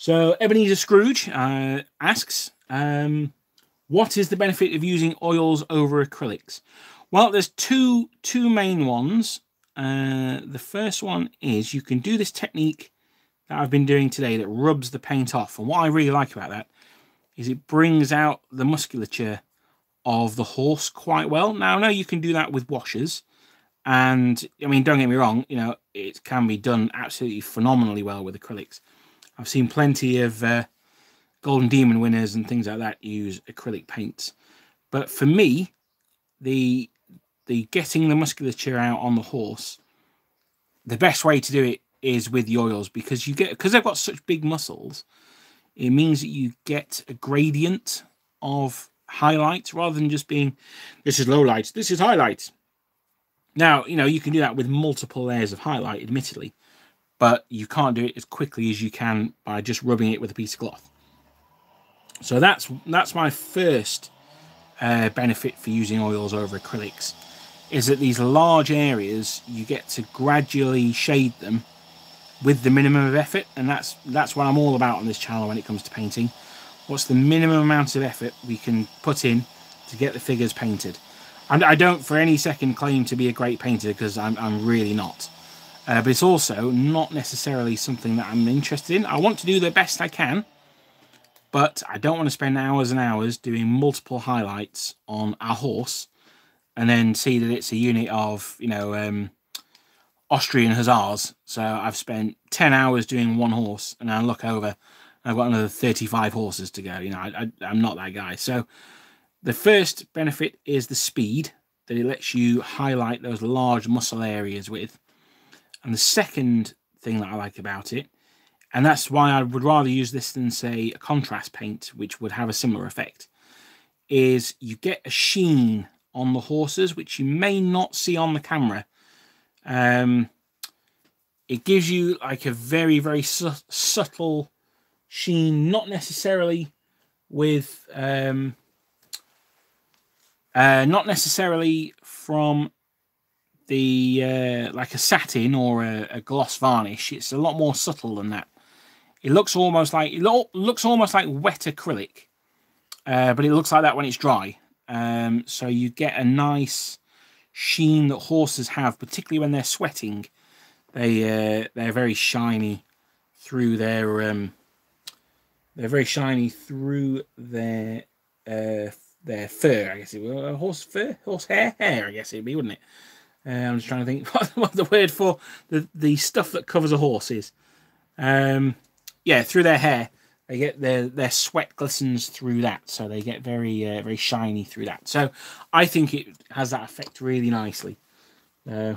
So Ebenezer Scrooge uh, asks, um, what is the benefit of using oils over acrylics? Well, there's two two main ones. Uh, the first one is you can do this technique that I've been doing today that rubs the paint off. And what I really like about that is it brings out the musculature of the horse quite well. Now, I know you can do that with washers. And I mean, don't get me wrong, you know, it can be done absolutely phenomenally well with acrylics. I've seen plenty of uh, Golden Demon winners and things like that use acrylic paints. But for me, the the getting the musculature out on the horse, the best way to do it is with the oils because you get because they've got such big muscles. It means that you get a gradient of highlights rather than just being this is low light, this is highlight. Now, you know, you can do that with multiple layers of highlight, admittedly, but you can't do it as quickly as you can by just rubbing it with a piece of cloth. So that's that's my first uh, benefit for using oils over acrylics, is that these large areas you get to gradually shade them with the minimum of effort, and that's that's what I'm all about on this channel when it comes to painting. What's the minimum amount of effort we can put in to get the figures painted? And I don't for any second claim to be a great painter because I'm, I'm really not. Uh, but it's also not necessarily something that I'm interested in. I want to do the best I can, but I don't want to spend hours and hours doing multiple highlights on a horse and then see that it's a unit of, you know, um, Austrian hussars. So I've spent 10 hours doing one horse and I look over I've got another 35 horses to go. You know, I, I'm not that guy. So the first benefit is the speed that it lets you highlight those large muscle areas with. And the second thing that I like about it, and that's why I would rather use this than say a contrast paint, which would have a similar effect, is you get a sheen on the horses, which you may not see on the camera. Um, it gives you like a very, very su subtle sheen, not necessarily with, um, uh, not necessarily from the uh, like a satin or a, a, gloss varnish. It's a lot more subtle than that. It looks almost like it lo looks almost like wet acrylic, uh, but it looks like that when it's dry. Um, so you get a nice sheen that horses have, particularly when they're sweating. They uh, they're very shiny through their um, they're very shiny through their uh, their fur. I guess it would horse fur, horse hair, hair. I guess it'd be, wouldn't it? Uh, I'm just trying to think what, what, the word for the, the stuff that covers a horse is. Um, yeah, through their hair, they get their their sweat glistens through that, so they get very uh, very shiny through that. So I think it has that effect really nicely. Uh,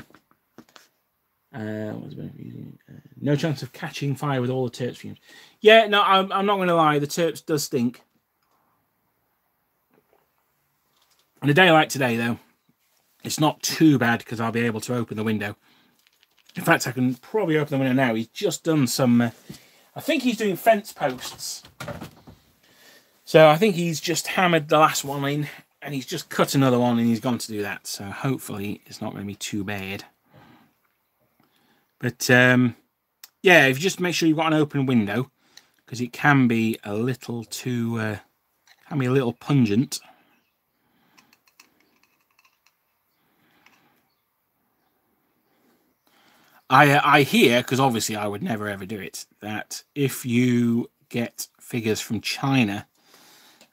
uh, no chance of catching fire with all the terps fumes. Yeah, no, I'm, I'm not going to lie. The terps does stink. On a day like today, though, it's not too bad because I'll be able to open the window. In fact, I can probably open the window now. He's just done some... Uh, I think he's doing fence posts. So I think he's just hammered the last one in and he's just cut another one and he's gone to do that. So hopefully it's not going to be too bad. But um, yeah, if you just make sure you've got an open window because it can be a little too... Uh, can be a little pungent. I I hear because obviously I would never ever do it that if you get figures from China,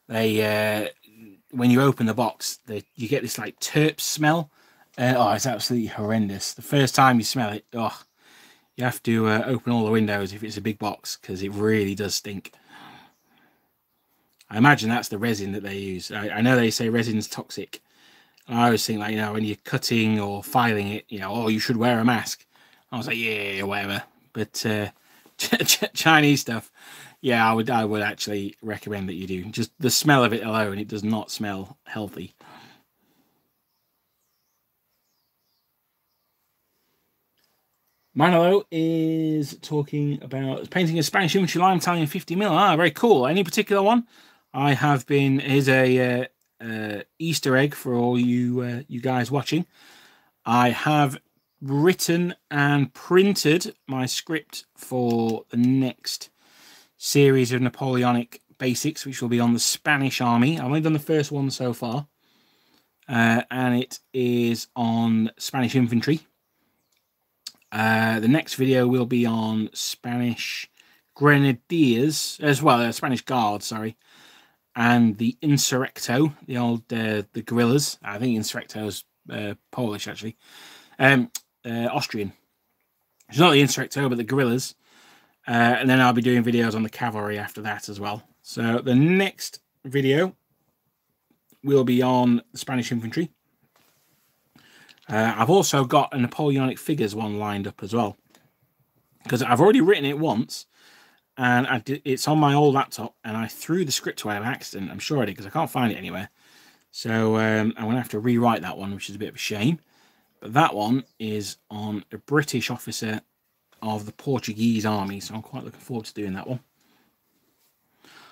they uh, when you open the box, they, you get this like terp smell. Uh, oh, it's absolutely horrendous. The first time you smell it, oh, you have to uh, open all the windows if it's a big box because it really does stink. I imagine that's the resin that they use. I, I know they say resin's toxic. I always think like you know when you're cutting or filing it, you know, oh, you should wear a mask. I was like, yeah, whatever. But uh, Chinese stuff, Yeah, I would I would actually recommend that you do. Just the smell of it alone, it does not smell healthy. Manolo is talking about painting a Spanish infantry line Italian 50 mil. Ah, very cool. Any particular one? I have been. is a uh, uh, Easter egg for all you uh, you guys watching. I have written and printed my script for the next series of Napoleonic basics, which will be on the Spanish army. I've only done the first one so far, uh, and it is on Spanish infantry. Uh, the next video will be on Spanish grenadiers as well, uh, Spanish guards, sorry, and the Insurrecto, the old uh, the guerrillas. I think Insurrecto is uh, Polish actually, um, uh, Austrian. It's not the Insurrecto, but the guerrillas. Uh, and then I'll be doing videos on the cavalry after that as well. So the next video will be on the Spanish infantry. Uh, I've also got a Napoleonic figures one lined up as well. Because I've already written it once. And did, it's on my old laptop. And I threw the script away by accident. I'm sure I did because I can't find it anywhere. So um, I'm going to have to rewrite that one, which is a bit of a shame. But that one is on a British officer of the Portuguese army. So I'm quite looking forward to doing that one.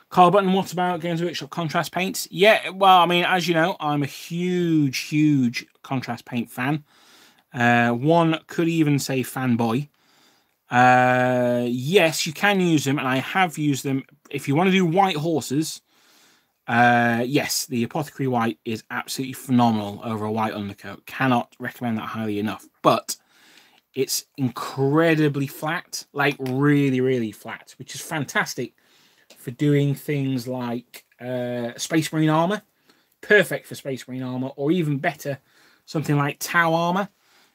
Carl Button, what about Games Workshop contrast paints? Yeah, well, I mean, as you know, I'm a huge, huge contrast paint fan. Uh, one could even say fanboy. Uh, yes, you can use them, and I have used them. If you want to do white horses, uh, yes, the Apothecary White is absolutely phenomenal over a white undercoat. Cannot recommend that highly enough. But it's incredibly flat, like really, really flat, which is fantastic for doing things like uh, Space Marine armor, perfect for Space Marine armor, or even better, something like Tau armor,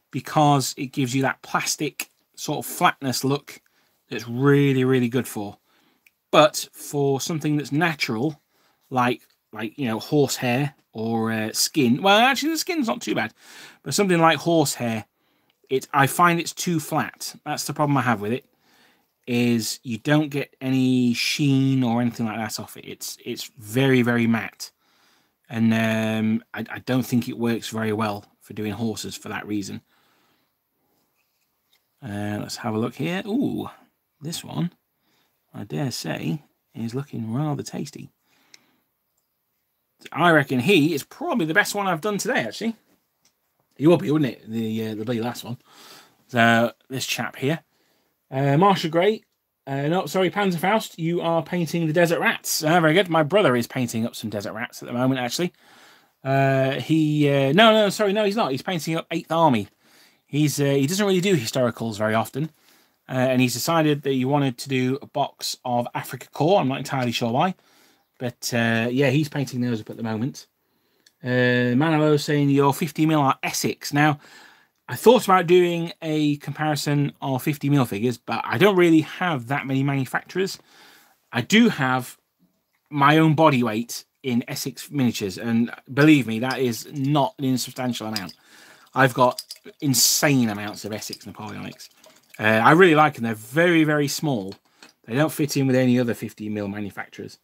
because it gives you that plastic sort of flatness look that's really, really good for. But for something that's natural, like like you know horsehair or uh, skin, well, actually the skin's not too bad, but something like horsehair, it I find it's too flat. That's the problem I have with it is you don't get any sheen or anything like that off it. It's it's very very matte, and um, I, I don't think it works very well for doing horses for that reason. Uh, let's have a look here. Ooh, this one, I dare say, is looking rather tasty. I reckon he is probably the best one I've done today, actually. He will be, wouldn't it? The uh, the last one. So this chap here. Uh, Gray. Uh, no, sorry, Panzerfaust, you are painting the desert rats. Uh, very good. My brother is painting up some desert rats at the moment, actually. Uh, he uh, no, no, sorry, no, he's not. He's painting up Eighth Army. He's uh, he doesn't really do historicals very often, uh, and he's decided that he wanted to do a box of Africa Korps. I'm not entirely sure why, but uh, yeah, he's painting those up at the moment. Uh, Manolo saying your 50 mil are Essex. Now, I thought about doing a comparison of 50 mil figures, but I don't really have that many manufacturers. I do have my own body weight in Essex miniatures, and believe me, that is not an insubstantial amount. I've got insane amounts of Essex Napoleonics. Uh, I really like them. They're very, very small. They don't fit in with any other 50 mil manufacturers,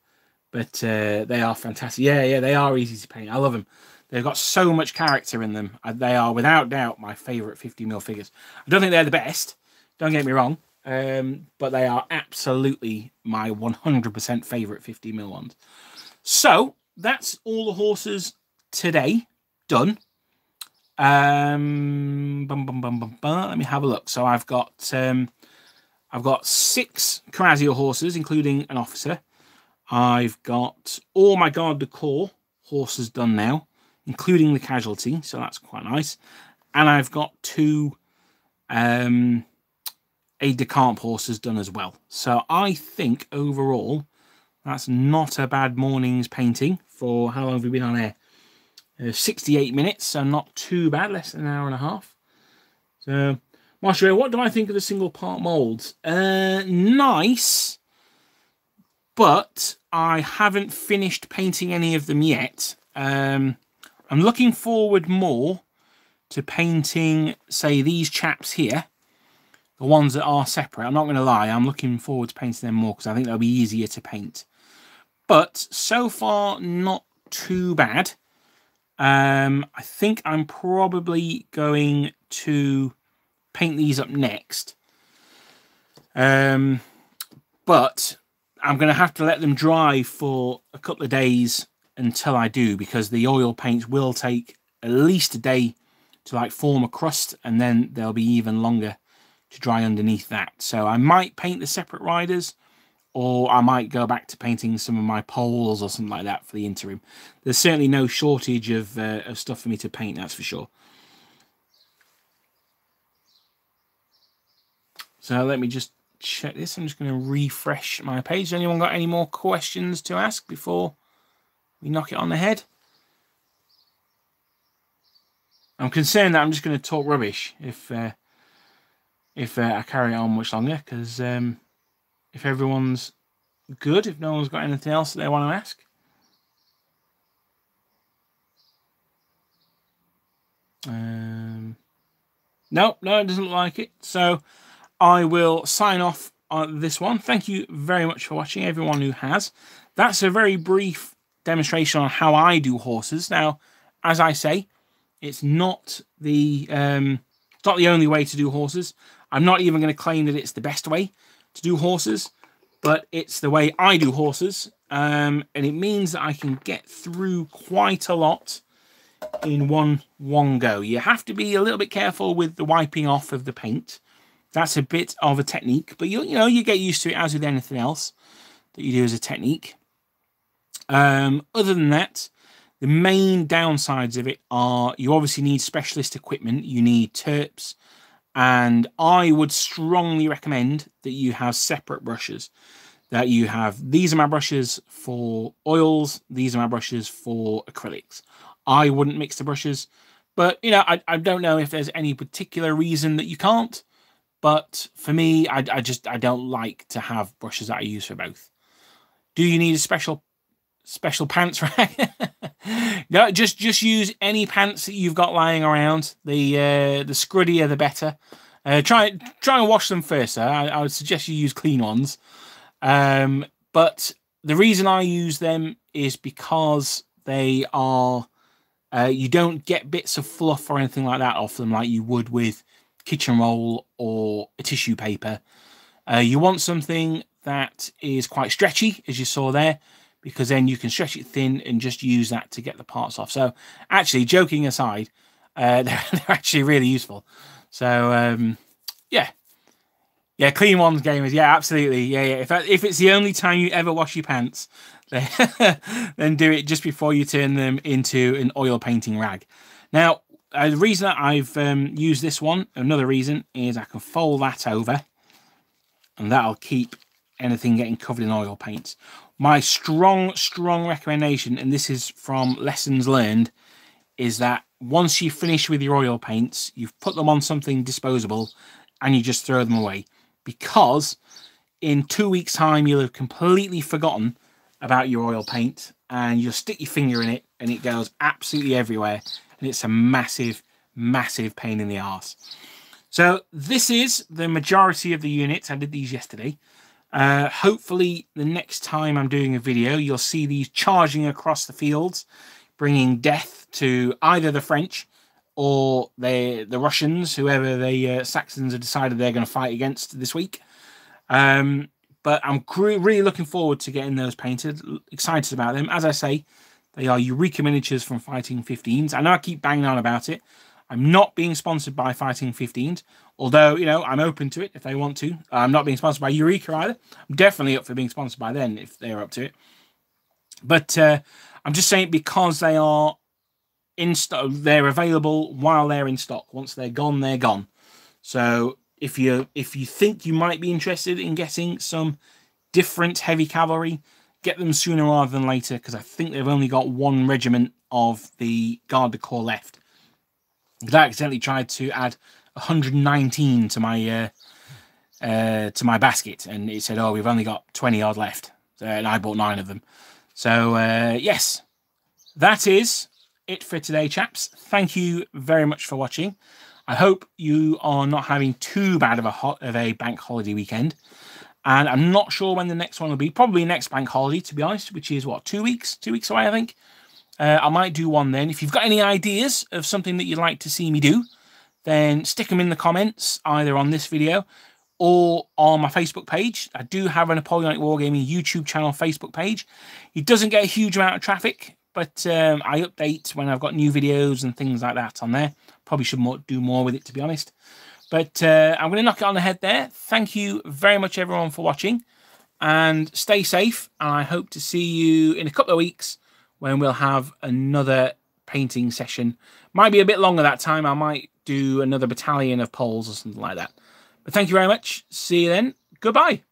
but uh, they are fantastic. Yeah, yeah, they are easy to paint. I love them. They've got so much character in them. Uh, they are without doubt my favourite 50mm figures. I don't think they're the best, don't get me wrong, um, but they are absolutely my 100% favourite 50mm ones. So that's all the horses today done. Um, bum, bum, bum. Let me have a look. So I've got um, I've got six Cuirassier horses, including an officer. I've got all my Garde du Corps horses done now including the casualty, so that's quite nice. And I've got two um, aide de camp horses done as well. So I think overall, that's not a bad morning's painting for how long have we been on air? Uh, 68 minutes, so not too bad, less than an hour and a half. So, Marshall, what do I think of the single part molds? Uh, nice, but I haven't finished painting any of them yet. Um, I'm looking forward more to painting, say, these chaps here the ones that are separate. I'm not going to lie, I'm looking forward to painting them more because I think they'll be easier to paint. But so far, not too bad. Um, I think I'm probably going to paint these up next. Um, but I'm going to have to let them dry for a couple of days until I do because the oil paints will take at least a day to like form a crust and then they'll be even longer to dry underneath that. So I might paint the separate riders or I might go back to painting some of my poles or something like that for the interim. There's certainly no shortage of, uh, of stuff for me to paint, that's for sure. So let me just check this. I'm just going to refresh my page. Anyone got any more questions to ask before we knock it on the head? I'm concerned that I'm just going to talk rubbish if uh, if uh, I carry on much longer because um, if everyone's good, if no one's got anything else that they want to ask. Um, no, no, it doesn't look like it. So I will sign off on this one. Thank you very much for watching, everyone who has. That's a very brief demonstration on how I do horses. Now, as I say, it's not the um, it's not the only way to do horses. I'm not even going to claim that it's the best way to do horses, but it's the way I do horses, um, and it means that I can get through quite a lot in one one go. You have to be a little bit careful with the wiping off of the paint. That's a bit of a technique, but you you know you get used to it as with anything else that you do as a technique. Um, other than that, the main downsides of it are you obviously need specialist equipment. You need terps, and I would strongly recommend that you have separate brushes. That you have these are my brushes for oils. These are my brushes for acrylics. I wouldn't mix the brushes, but you know I, I don't know if there's any particular reason that you can't. But for me, I, I just I don't like to have brushes that I use for both. Do you need a special special pants rack. no, just just use any pants that you've got lying around. The uh, the scruddier the better. Uh, try try and wash them first. I, I would suggest you use clean ones. Um, but the reason I use them is because they are uh, you don't get bits of fluff or anything like that off them like you would with kitchen roll or a tissue paper. Uh, you want something that is quite stretchy, as you saw there because then you can stretch it thin and just use that to get the parts off. So actually, joking aside, uh, they're, they're, actually really useful. So um, yeah, yeah, clean ones gamers, yeah, absolutely, yeah, yeah. If if it's the only time you ever wash your pants, then do it just before you turn them into an oil painting rag. Now, uh, the reason that I've um, used this one, another reason is I can fold that over, and that'll keep anything getting covered in oil paints my strong, strong recommendation, and this is from lessons learned, is that once you finish with your oil paints, you've put them on something disposable and you just throw them away. Because in two weeks' time, you'll have completely forgotten about your oil paint and you'll stick your finger in it and it goes absolutely everywhere. And it's a massive, massive pain in the ass. So this is the majority of the units. I did these yesterday. Uh, hopefully, the next time I'm doing a video, you'll see these charging across the fields, bringing death to either the French or the the Russians, whoever the uh, Saxons have decided they're going to fight against this week. Um, but I'm really looking forward to getting those painted. Excited about them. As I say, they are Eureka miniatures from Fighting 15s. I know I keep banging on about it. I'm not being sponsored by Fighting 15s, although, you know, I'm open to it if they want to. I'm not being sponsored by Eureka either. I'm definitely up for being sponsored by them if they're up to it. But uh, I'm just saying because they are in stock, they're available while they're in stock. Once they're gone, they're gone. So if you if you think you might be interested in getting some different heavy cavalry, get them sooner rather than later because I think they've only got one regiment of the Garde du Corps left. I accidentally tried to add 119 to my uh, uh, to my basket, and it said, "Oh, we've only got 20 odd left," and I bought nine of them. So uh, yes, that is it for today, chaps. Thank you very much for watching. I hope you are not having too bad of a hot of a bank holiday weekend. And I'm not sure when the next one will be. Probably next bank holiday, to be honest, which is what two weeks, two weeks away, I think. Uh, I might do one then. If you've got any ideas of something that you'd like to see me do, then stick them in the comments either on this video or on my Facebook page. I do have a Napoleonic Wargaming YouTube channel Facebook page. It doesn't get a huge amount of traffic, but um, I update when I've got new videos and things like that on there. Probably should more, do more with it, to be honest. But uh, I'm going to knock it on the head there. Thank you very much, everyone, for watching. And stay safe. And I hope to see you in a couple of weeks when we'll have another painting session. Might be a bit longer that time. I might do another battalion of poles or something like that. But thank you very much. See you then. Goodbye.